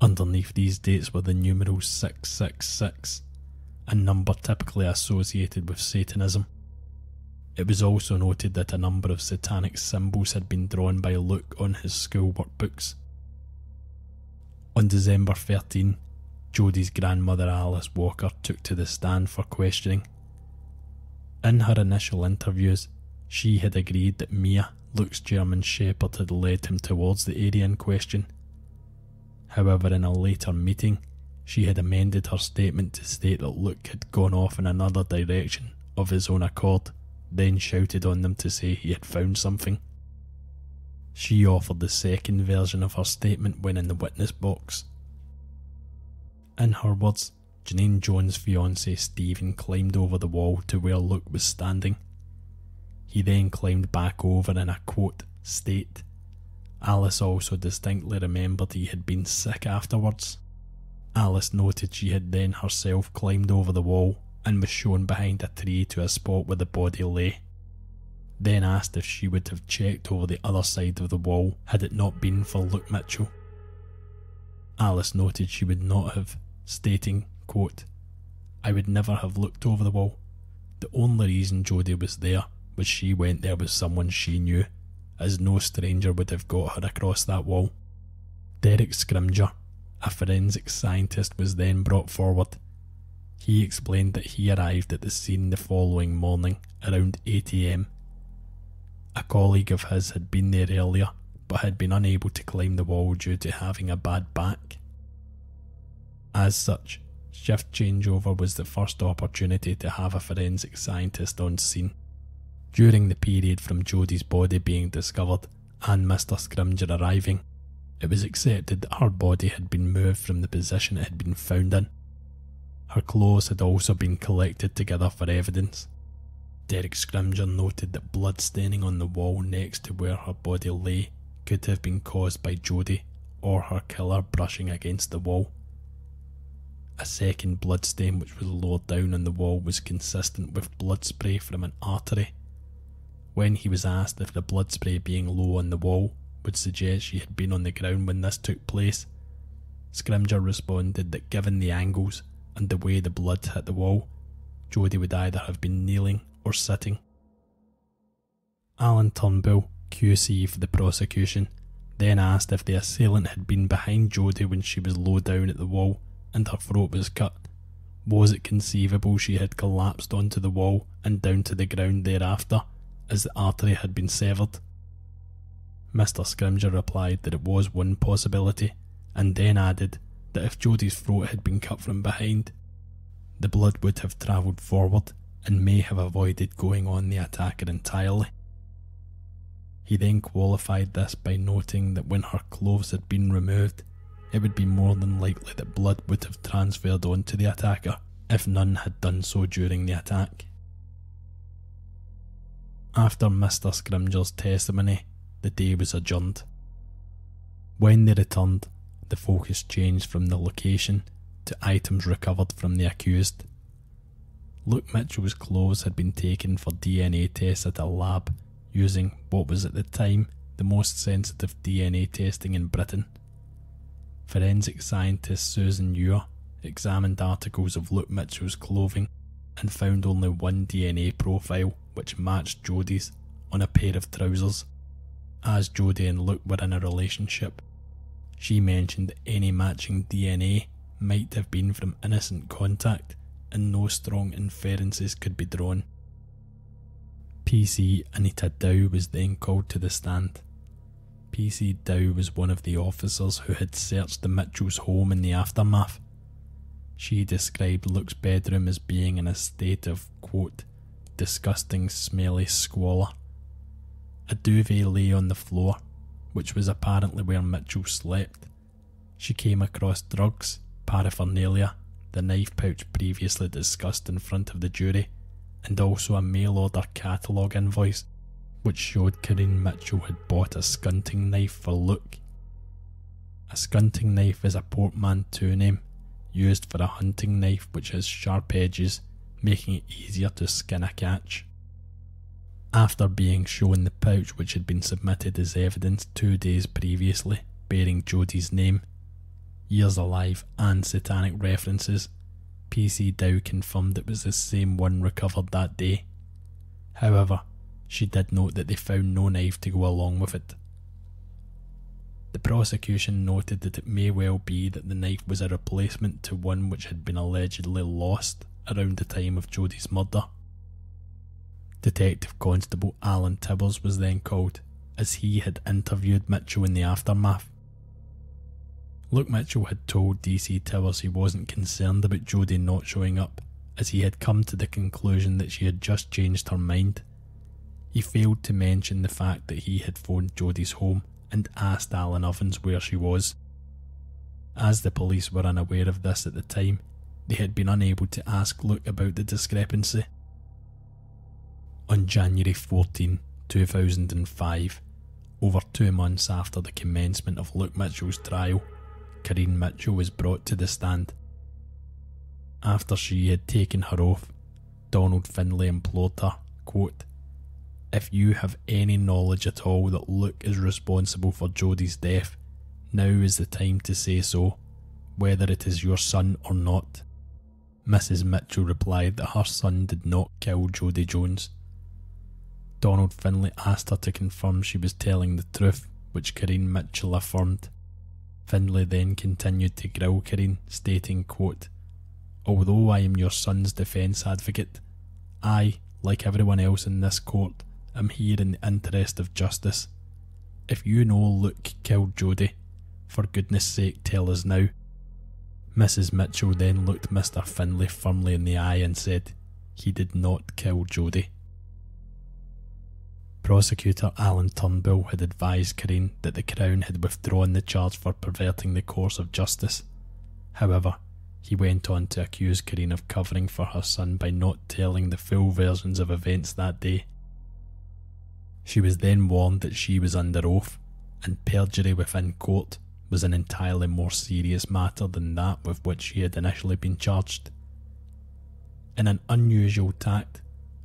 Underneath these dates were the numerals 666, a number typically associated with Satanism. It was also noted that a number of satanic symbols had been drawn by Luke on his school workbooks. On December 13, Jodi's grandmother Alice Walker took to the stand for questioning. In her initial interviews, she had agreed that Mia, Luke's German Shepherd, had led him towards the area in question. However, in a later meeting, she had amended her statement to state that Luke had gone off in another direction of his own accord, then shouted on them to say he had found something. She offered the second version of her statement when in the witness box, in her words, Janine Jones' fiance Stephen climbed over the wall to where Luke was standing. He then climbed back over in a quote state. Alice also distinctly remembered he had been sick afterwards. Alice noted she had then herself climbed over the wall and was shown behind a tree to a spot where the body lay. Then asked if she would have checked over the other side of the wall had it not been for Luke Mitchell. Alice noted she would not have, stating, quote, I would never have looked over the wall. The only reason Jodi was there was she went there with someone she knew, as no stranger would have got her across that wall. Derek Scrimger, a forensic scientist, was then brought forward. He explained that he arrived at the scene the following morning around 8am. A colleague of his had been there earlier, but had been unable to climb the wall due to having a bad back. As such, shift changeover was the first opportunity to have a forensic scientist on scene. During the period from Jodi's body being discovered and Mr. Scrimger arriving, it was accepted that her body had been moved from the position it had been found in. Her clothes had also been collected together for evidence. Derek Scrimger noted that blood staining on the wall next to where her body lay could have been caused by Jodi or her killer brushing against the wall. A second blood stain which was lower down on the wall was consistent with blood spray from an artery. When he was asked if the blood spray being low on the wall would suggest she had been on the ground when this took place, Scrimger responded that given the angles and the way the blood hit the wall, Jodi would either have been kneeling or sitting. Alan Turnbull, QC for the prosecution, then asked if the assailant had been behind Jodi when she was low down at the wall and her throat was cut. Was it conceivable she had collapsed onto the wall and down to the ground thereafter, as the artery had been severed? Mr. Scrimger replied that it was one possibility, and then added that if Jodi's throat had been cut from behind, the blood would have travelled forward and may have avoided going on the attacker entirely. He then qualified this by noting that when her clothes had been removed, it would be more than likely that blood would have transferred onto the attacker if none had done so during the attack. After Mr. Scrimger's testimony, the day was adjourned. When they returned, the focus changed from the location to items recovered from the accused. Luke Mitchell's clothes had been taken for DNA tests at a lab using what was at the time the most sensitive DNA testing in Britain. Forensic scientist Susan Ewer examined articles of Luke Mitchell's clothing and found only one DNA profile which matched Jodi's on a pair of trousers as Jodi and Luke were in a relationship. She mentioned any matching DNA might have been from innocent contact and no strong inferences could be drawn. PC Anita Dow was then called to the stand. PC Dow was one of the officers who had searched the Mitchells' home in the aftermath. She described Luke's bedroom as being in a state of, quote, disgusting, smelly squalor. A duvet lay on the floor, which was apparently where Mitchell slept. She came across drugs, paraphernalia, the knife pouch previously discussed in front of the jury, and also a mail order catalogue invoice, which showed Corinne Mitchell had bought a skunting knife for Luke. A skunting knife is a portmanteau name used for a hunting knife which has sharp edges, making it easier to skin a catch. After being shown the pouch which had been submitted as evidence two days previously, bearing Jodi's name, years alive, and satanic references, PC Dow confirmed it was the same one recovered that day. However, she did note that they found no knife to go along with it. The prosecution noted that it may well be that the knife was a replacement to one which had been allegedly lost around the time of Jodi's murder. Detective Constable Alan Tibbers was then called, as he had interviewed Mitchell in the aftermath. Luke Mitchell had told DC Tibbers he wasn't concerned about Jodi not showing up, as he had come to the conclusion that she had just changed her mind. He failed to mention the fact that he had phoned Jodi's home and asked Alan Ovens where she was. As the police were unaware of this at the time, they had been unable to ask Luke about the discrepancy. On January 14, 2005, over two months after the commencement of Luke Mitchell's trial, Corinne Mitchell was brought to the stand. After she had taken her oath, Donald Findlay implored her, quote, If you have any knowledge at all that Luke is responsible for Jodi's death, now is the time to say so, whether it is your son or not. Mrs. Mitchell replied that her son did not kill Jodi Jones Donald Findlay asked her to confirm she was telling the truth, which Corinne Mitchell affirmed. Findlay then continued to grill Corinne, stating, quote, Although I am your son's defence advocate, I, like everyone else in this court, I'm here in the interest of justice. If you know Luke killed Jodi, for goodness sake tell us now. Mrs. Mitchell then looked Mr. Findlay firmly in the eye and said, He did not kill Jodi. Prosecutor Alan Turnbull had advised Corinne that the Crown had withdrawn the charge for perverting the course of justice. However, he went on to accuse Corinne of covering for her son by not telling the full versions of events that day. She was then warned that she was under oath, and perjury within court was an entirely more serious matter than that with which she had initially been charged. In an unusual tact,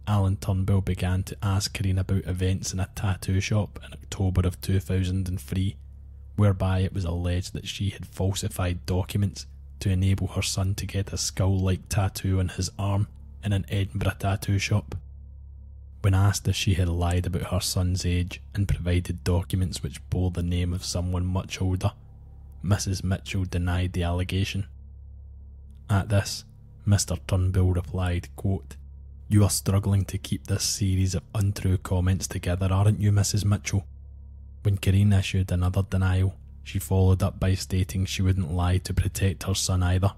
Alan Turnbull began to ask Corinne about events in a tattoo shop in October of 2003, whereby it was alleged that she had falsified documents to enable her son to get a skull like tattoo on his arm in an Edinburgh tattoo shop. When asked if she had lied about her son's age and provided documents which bore the name of someone much older, Mrs. Mitchell denied the allegation. At this, Mr. Turnbull replied, quote, You are struggling to keep this series of untrue comments together, aren't you, Mrs. Mitchell? When Corinne issued another denial, she followed up by stating she wouldn't lie to protect her son either.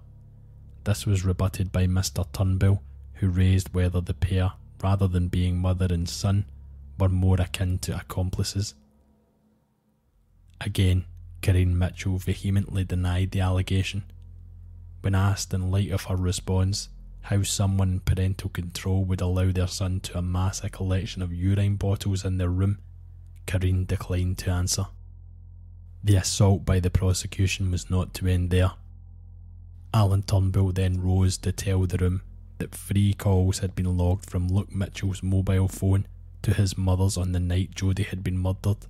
This was rebutted by Mr. Turnbull, who raised whether the pair, rather than being mother and son, were more akin to accomplices. Again, Corinne Mitchell vehemently denied the allegation. When asked in light of her response how someone in parental control would allow their son to amass a collection of urine bottles in their room, Corinne declined to answer. The assault by the prosecution was not to end there. Alan Turnbull then rose to tell the room that three calls had been logged from Luke Mitchell's mobile phone to his mother's on the night Jodi had been murdered.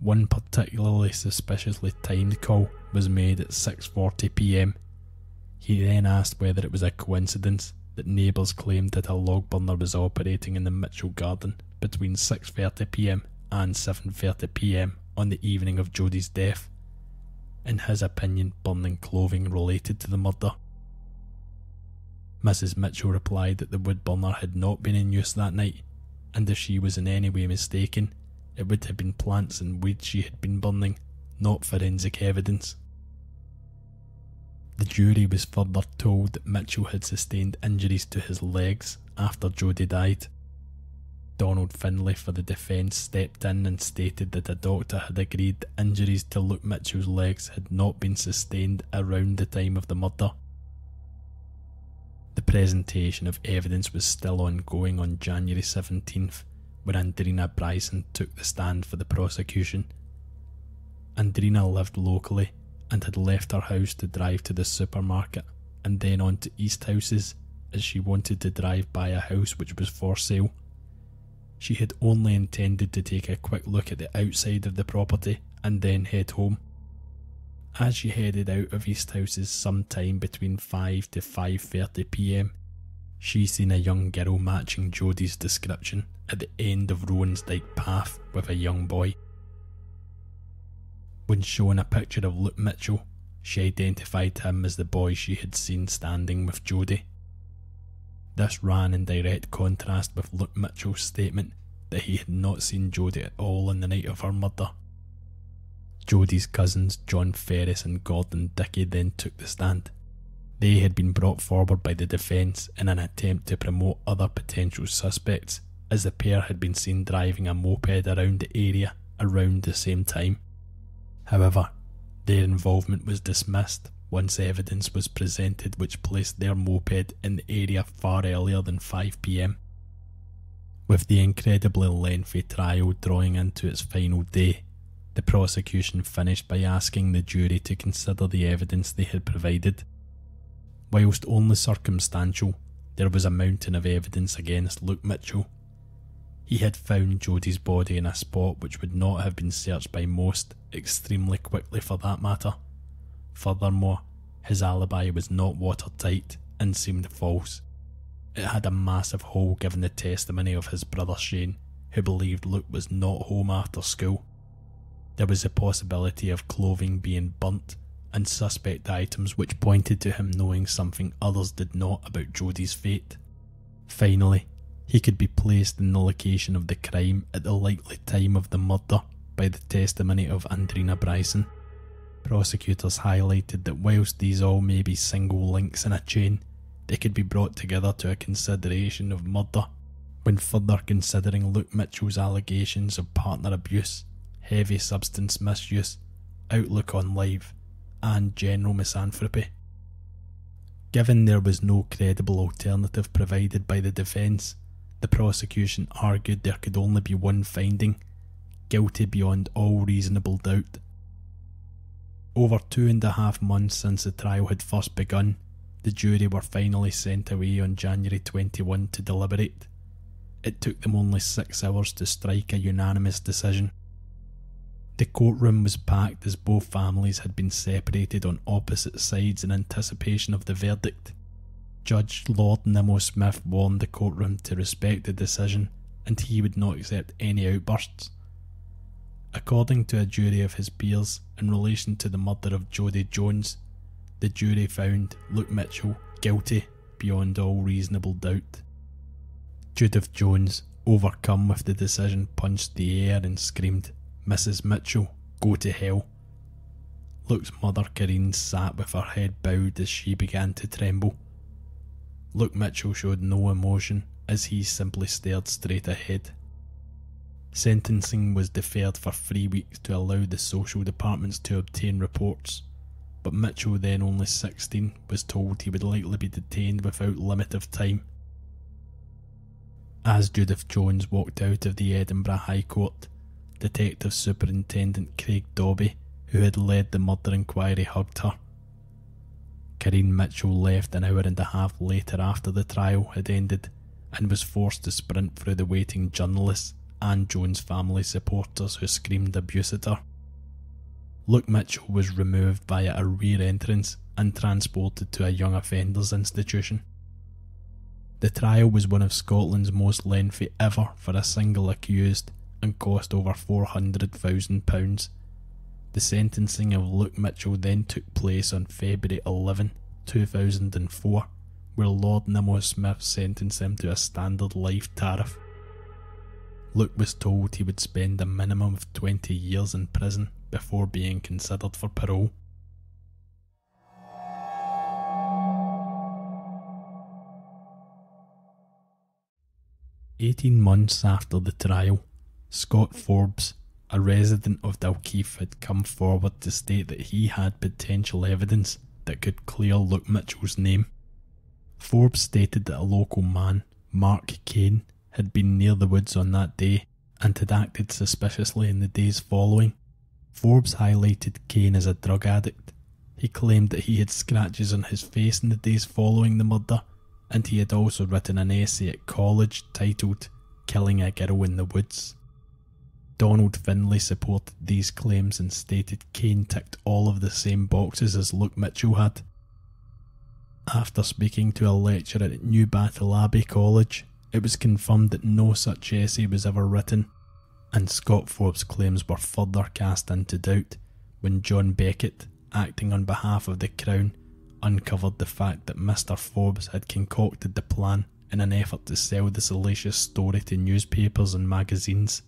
One particularly suspiciously timed call was made at 6:40 p.m. He then asked whether it was a coincidence that neighbours claimed that a log burner was operating in the Mitchell garden between 6:30 p.m. and 7:30 p.m on the evening of Jodi's death. In his opinion, burning clothing related to the murder. Mrs. Mitchell replied that the wood burner had not been in use that night, and if she was in any way mistaken, it would have been plants and weeds she had been burning, not forensic evidence. The jury was further told that Mitchell had sustained injuries to his legs after Jodi died. Donald Findlay for the defence stepped in and stated that a doctor had agreed that injuries to Luke Mitchell's legs had not been sustained around the time of the murder. The presentation of evidence was still ongoing on January 17th, when Andrina Bryson took the stand for the prosecution. Andrina lived locally and had left her house to drive to the supermarket and then on to Easthouses as she wanted to drive by a house which was for sale. She had only intended to take a quick look at the outside of the property and then head home. As she headed out of Easthouses sometime between 5 to 5:30 p.m., she seen a young girl matching Jodi's description at the end of Roan's Dyke Path with a young boy. When shown a picture of Luke Mitchell, she identified him as the boy she had seen standing with Jodi. This ran in direct contrast with Luke Mitchell's statement that he had not seen Jodi at all on the night of her murder. Jodi's cousins, John Ferris and Gordon Dickey, then took the stand. They had been brought forward by the defence in an attempt to promote other potential suspects, as the pair had been seen driving a moped around the area around the same time. However, their involvement was dismissed once evidence was presented which placed their moped in the area far earlier than 5pm. With the incredibly lengthy trial drawing into its final day, the prosecution finished by asking the jury to consider the evidence they had provided. Whilst only circumstantial, there was a mountain of evidence against Luke Mitchell. He had found Jodi's body in a spot which would not have been searched by most extremely quickly for that matter. Furthermore, his alibi was not watertight and seemed false. It had a massive hole given the testimony of his brother Shane, who believed Luke was not home after school. There was a possibility of clothing being burnt and suspect items which pointed to him knowing something others did not about Jodi's fate. Finally, He could be placed in the location of the crime at the likely time of the murder by the testimony of Andrina Bryson. Prosecutors highlighted that whilst these all may be single links in a chain, they could be brought together to a consideration of murder when further considering Luke Mitchell's allegations of partner abuse, heavy substance misuse, outlook on life, and general misanthropy. Given there was no credible alternative provided by the defence, the prosecution argued there could only be one finding guilty beyond all reasonable doubt. Over two and a half months since the trial had first begun, the jury were finally sent away on January 21 to deliberate. It took them only six hours to strike a unanimous decision. The courtroom was packed as both families had been separated on opposite sides in anticipation of the verdict. Judge Lord Nimmo Smith warned the courtroom to respect the decision and he would not accept any outbursts. According to a jury of his peers in relation to the murder of Jodi Jones, the jury found Luke Mitchell guilty beyond all reasonable doubt. Judith Jones, overcome with the decision, punched the air and screamed, Mrs. Mitchell, go to hell. Luke's mother, Corinne, sat with her head bowed as she began to tremble. Luke Mitchell showed no emotion as he simply stared straight ahead. Sentencing was deferred for three weeks to allow the social departments to obtain reports, but Mitchell, then only 16, was told he would likely be detained without limit of time. As Judith Jones walked out of the Edinburgh High Court, Detective Superintendent Craig Dobbie, who had led the murder inquiry, hugged her. Corinne Mitchell left an hour and a half later after the trial had ended and was forced to sprint through the waiting journalists and Jones' family supporters who screamed abuse at her. Luke Mitchell was removed via a rear entrance and transported to a young offenders institution. The trial was one of Scotland's most lengthy ever for a single accused and cost over £400,000. The sentencing of Luke Mitchell then took place on February 11, 2004, where Lord Nimmo Smith sentenced him to a standard life tariff. Luke was told he would spend a minimum of 20 years in prison before being considered for parole. Eighteen months after the trial, Scott Forbes, a resident of Dalkeith, had come forward to state that he had potential evidence that could clear Luke Mitchell's name. Forbes stated that a local man, Mark Kane, had been near the woods on that day and had acted suspiciously in the days following. Forbes highlighted Kane as a drug addict. He claimed that he had scratches on his face in the days following the murder, and he had also written an essay at college titled Killing a Girl in the Woods. Donald Findlay supported these claims and stated Kane ticked all of the same boxes as Luke Mitchell had. After speaking to a lecturer at New Newbattle Abbey College, it was confirmed that no such essay was ever written, and Scott Forbes' claims were further cast into doubt when John Beckett, acting on behalf of the Crown, uncovered the fact that Mr. Forbes had concocted the plan in an effort to sell the salacious story to newspapers and magazines.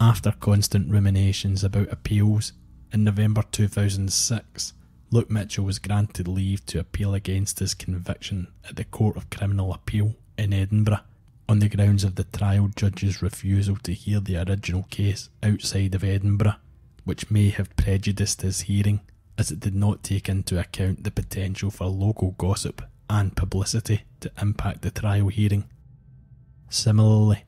After constant ruminations about appeals, in November 2006, Luke Mitchell was granted leave to appeal against his conviction at the Court of Criminal Appeal in Edinburgh on the grounds of the trial judge's refusal to hear the original case outside of Edinburgh, which may have prejudiced his hearing as it did not take into account the potential for local gossip and publicity to impact the trial hearing. Similarly,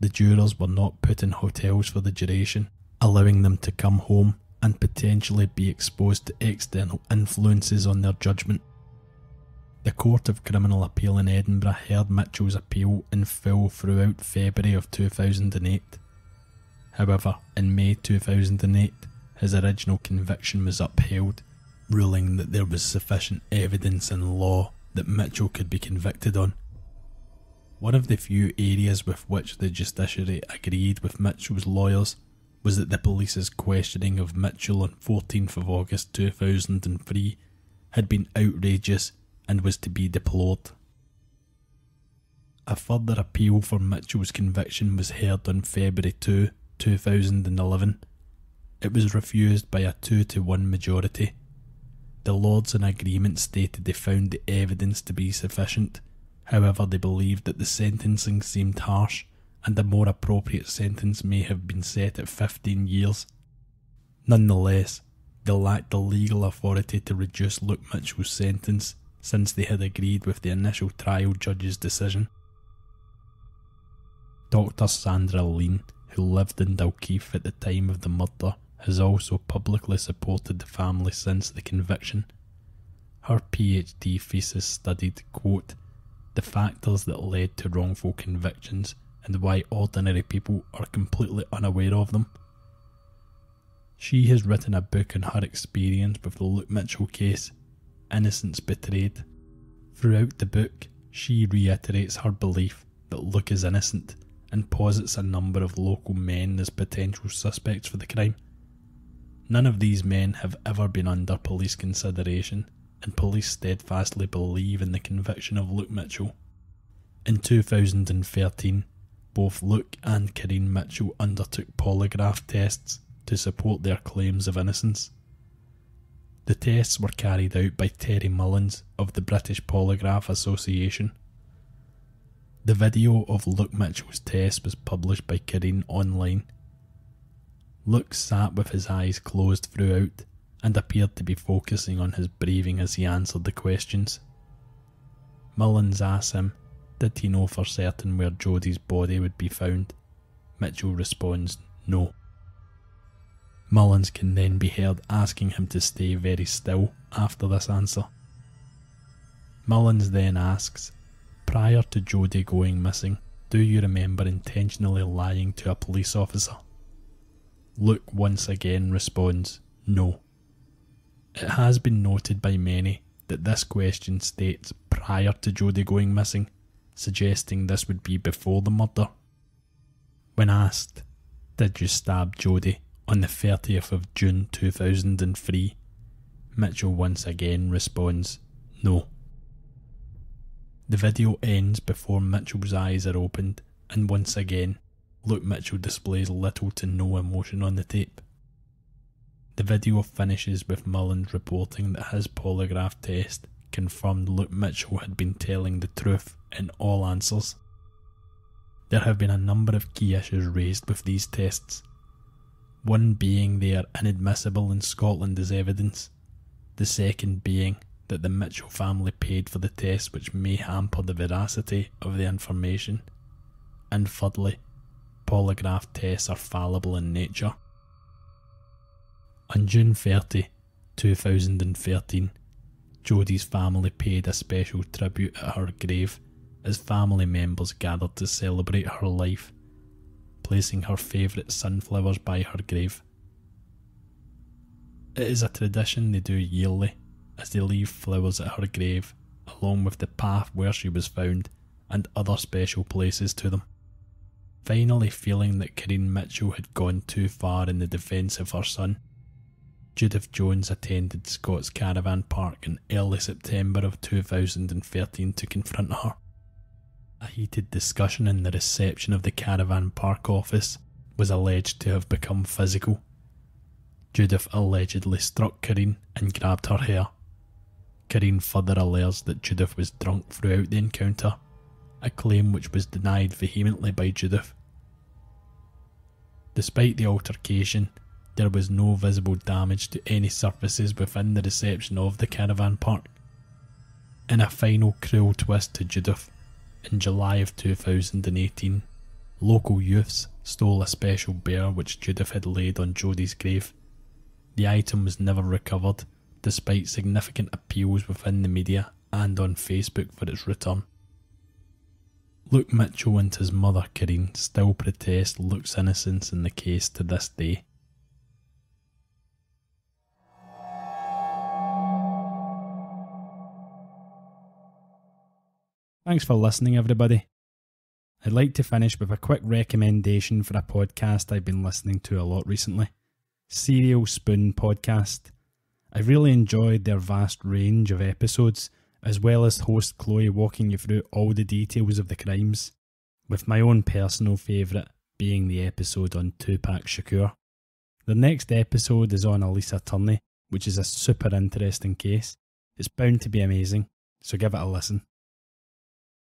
the jurors were not put in hotels for the duration, allowing them to come home and potentially be exposed to external influences on their judgment. The Court of Criminal Appeal in Edinburgh heard Mitchell's appeal in full throughout February of 2008. However, in May 2008, his original conviction was upheld, ruling that there was sufficient evidence in law that Mitchell could be convicted on. One of the few areas with which the justiciary agreed with Mitchell's lawyers was that the police's questioning of Mitchell on 14th of August 2003 had been outrageous and was to be deplored. A further appeal for Mitchell's conviction was heard on February 2, 2011. It was refused by a 2 to 1 majority. The Lords in agreement stated they found the evidence to be sufficient. However, they believed that the sentencing seemed harsh and a more appropriate sentence may have been set at 15 years. Nonetheless, they lacked the legal authority to reduce Luke Mitchell's sentence since they had agreed with the initial trial judge's decision. Dr. Sandra Lean, who lived in Dalkeith at the time of the murder, has also publicly supported the family since the conviction. Her PhD thesis studied, quote, the factors that led to wrongful convictions and why ordinary people are completely unaware of them. She has written a book on her experience with the Luke Mitchell case, Innocence Betrayed. Throughout the book, she reiterates her belief that Luke is innocent and posits a number of local men as potential suspects for the crime. None of these men have ever been under police consideration, and police steadfastly believe in the conviction of Luke Mitchell. In 2013, both Luke and Corinne Mitchell undertook polygraph tests to support their claims of innocence. The tests were carried out by Terry Mullins of the British Polygraph Association. The video of Luke Mitchell's test was published by Corinne online. Luke sat with his eyes closed throughout and appeared to be focusing on his breathing as he answered the questions. Mullins asked him did he know for certain where Jodi's body would be found? Mitchell responds, no. Mullins can then be heard asking him to stay very still after this answer. Mullins then asks, Prior to Jodi going missing, do you remember intentionally lying to a police officer? Luke once again responds, No. It has been noted by many that this question states prior to Jodi going missing, suggesting this would be before the murder. When asked, Did you stab Jodi on the 30th of June 2003? Mitchell once again responds, No. The video ends before Mitchell's eyes are opened, and once again, Luke Mitchell displays little to no emotion on the tape. The video finishes with Mullins reporting that his polygraph test confirmed Luke Mitchell had been telling the truth in all answers. There have been a number of key issues raised with these tests. One being they are inadmissible in Scotland as evidence, the second being that the Mitchell family paid for the test, which may hamper the veracity of the information, and thirdly, polygraph tests are fallible in nature. On June 30, 2013, Jodi's family paid a special tribute at her grave as family members gathered to celebrate her life, placing her favourite sunflowers by her grave. It is a tradition they do yearly as they leave flowers at her grave, along with the path where she was found and other special places to them. Finally, feeling that Corinne Mitchell had gone too far in the defence of her son, Judith Jones attended Scott's Caravan Park in early September of 2013 to confront her. A heated discussion in the reception of the Caravan Park office was alleged to have become physical. Judith allegedly struck Corinne and grabbed her hair. Corinne further alleges that Judith was drunk throughout the encounter, a claim which was denied vehemently by Judith. Despite the altercation, there was no visible damage to any surfaces within the reception of the caravan park. In a final cruel twist to Judith, in July of 2018, local youths stole a special bear which Judith had laid on Jodi's grave. The item was never recovered, despite significant appeals within the media and on Facebook for its return. Luke Mitchell and his mother Corinne still protest Luke's innocence in the case to this day. Thanks for listening, everybody. I'd like to finish with a quick recommendation for a podcast I've been listening to a lot recently Serial Spoon Podcast. I really enjoyed their vast range of episodes as well as host Chloe walking you through all the details of the crimes, with my own personal favourite being the episode on Tupac Shakur. The next episode is on Elisa Turney, which is a super interesting case. It's bound to be amazing, so give it a listen.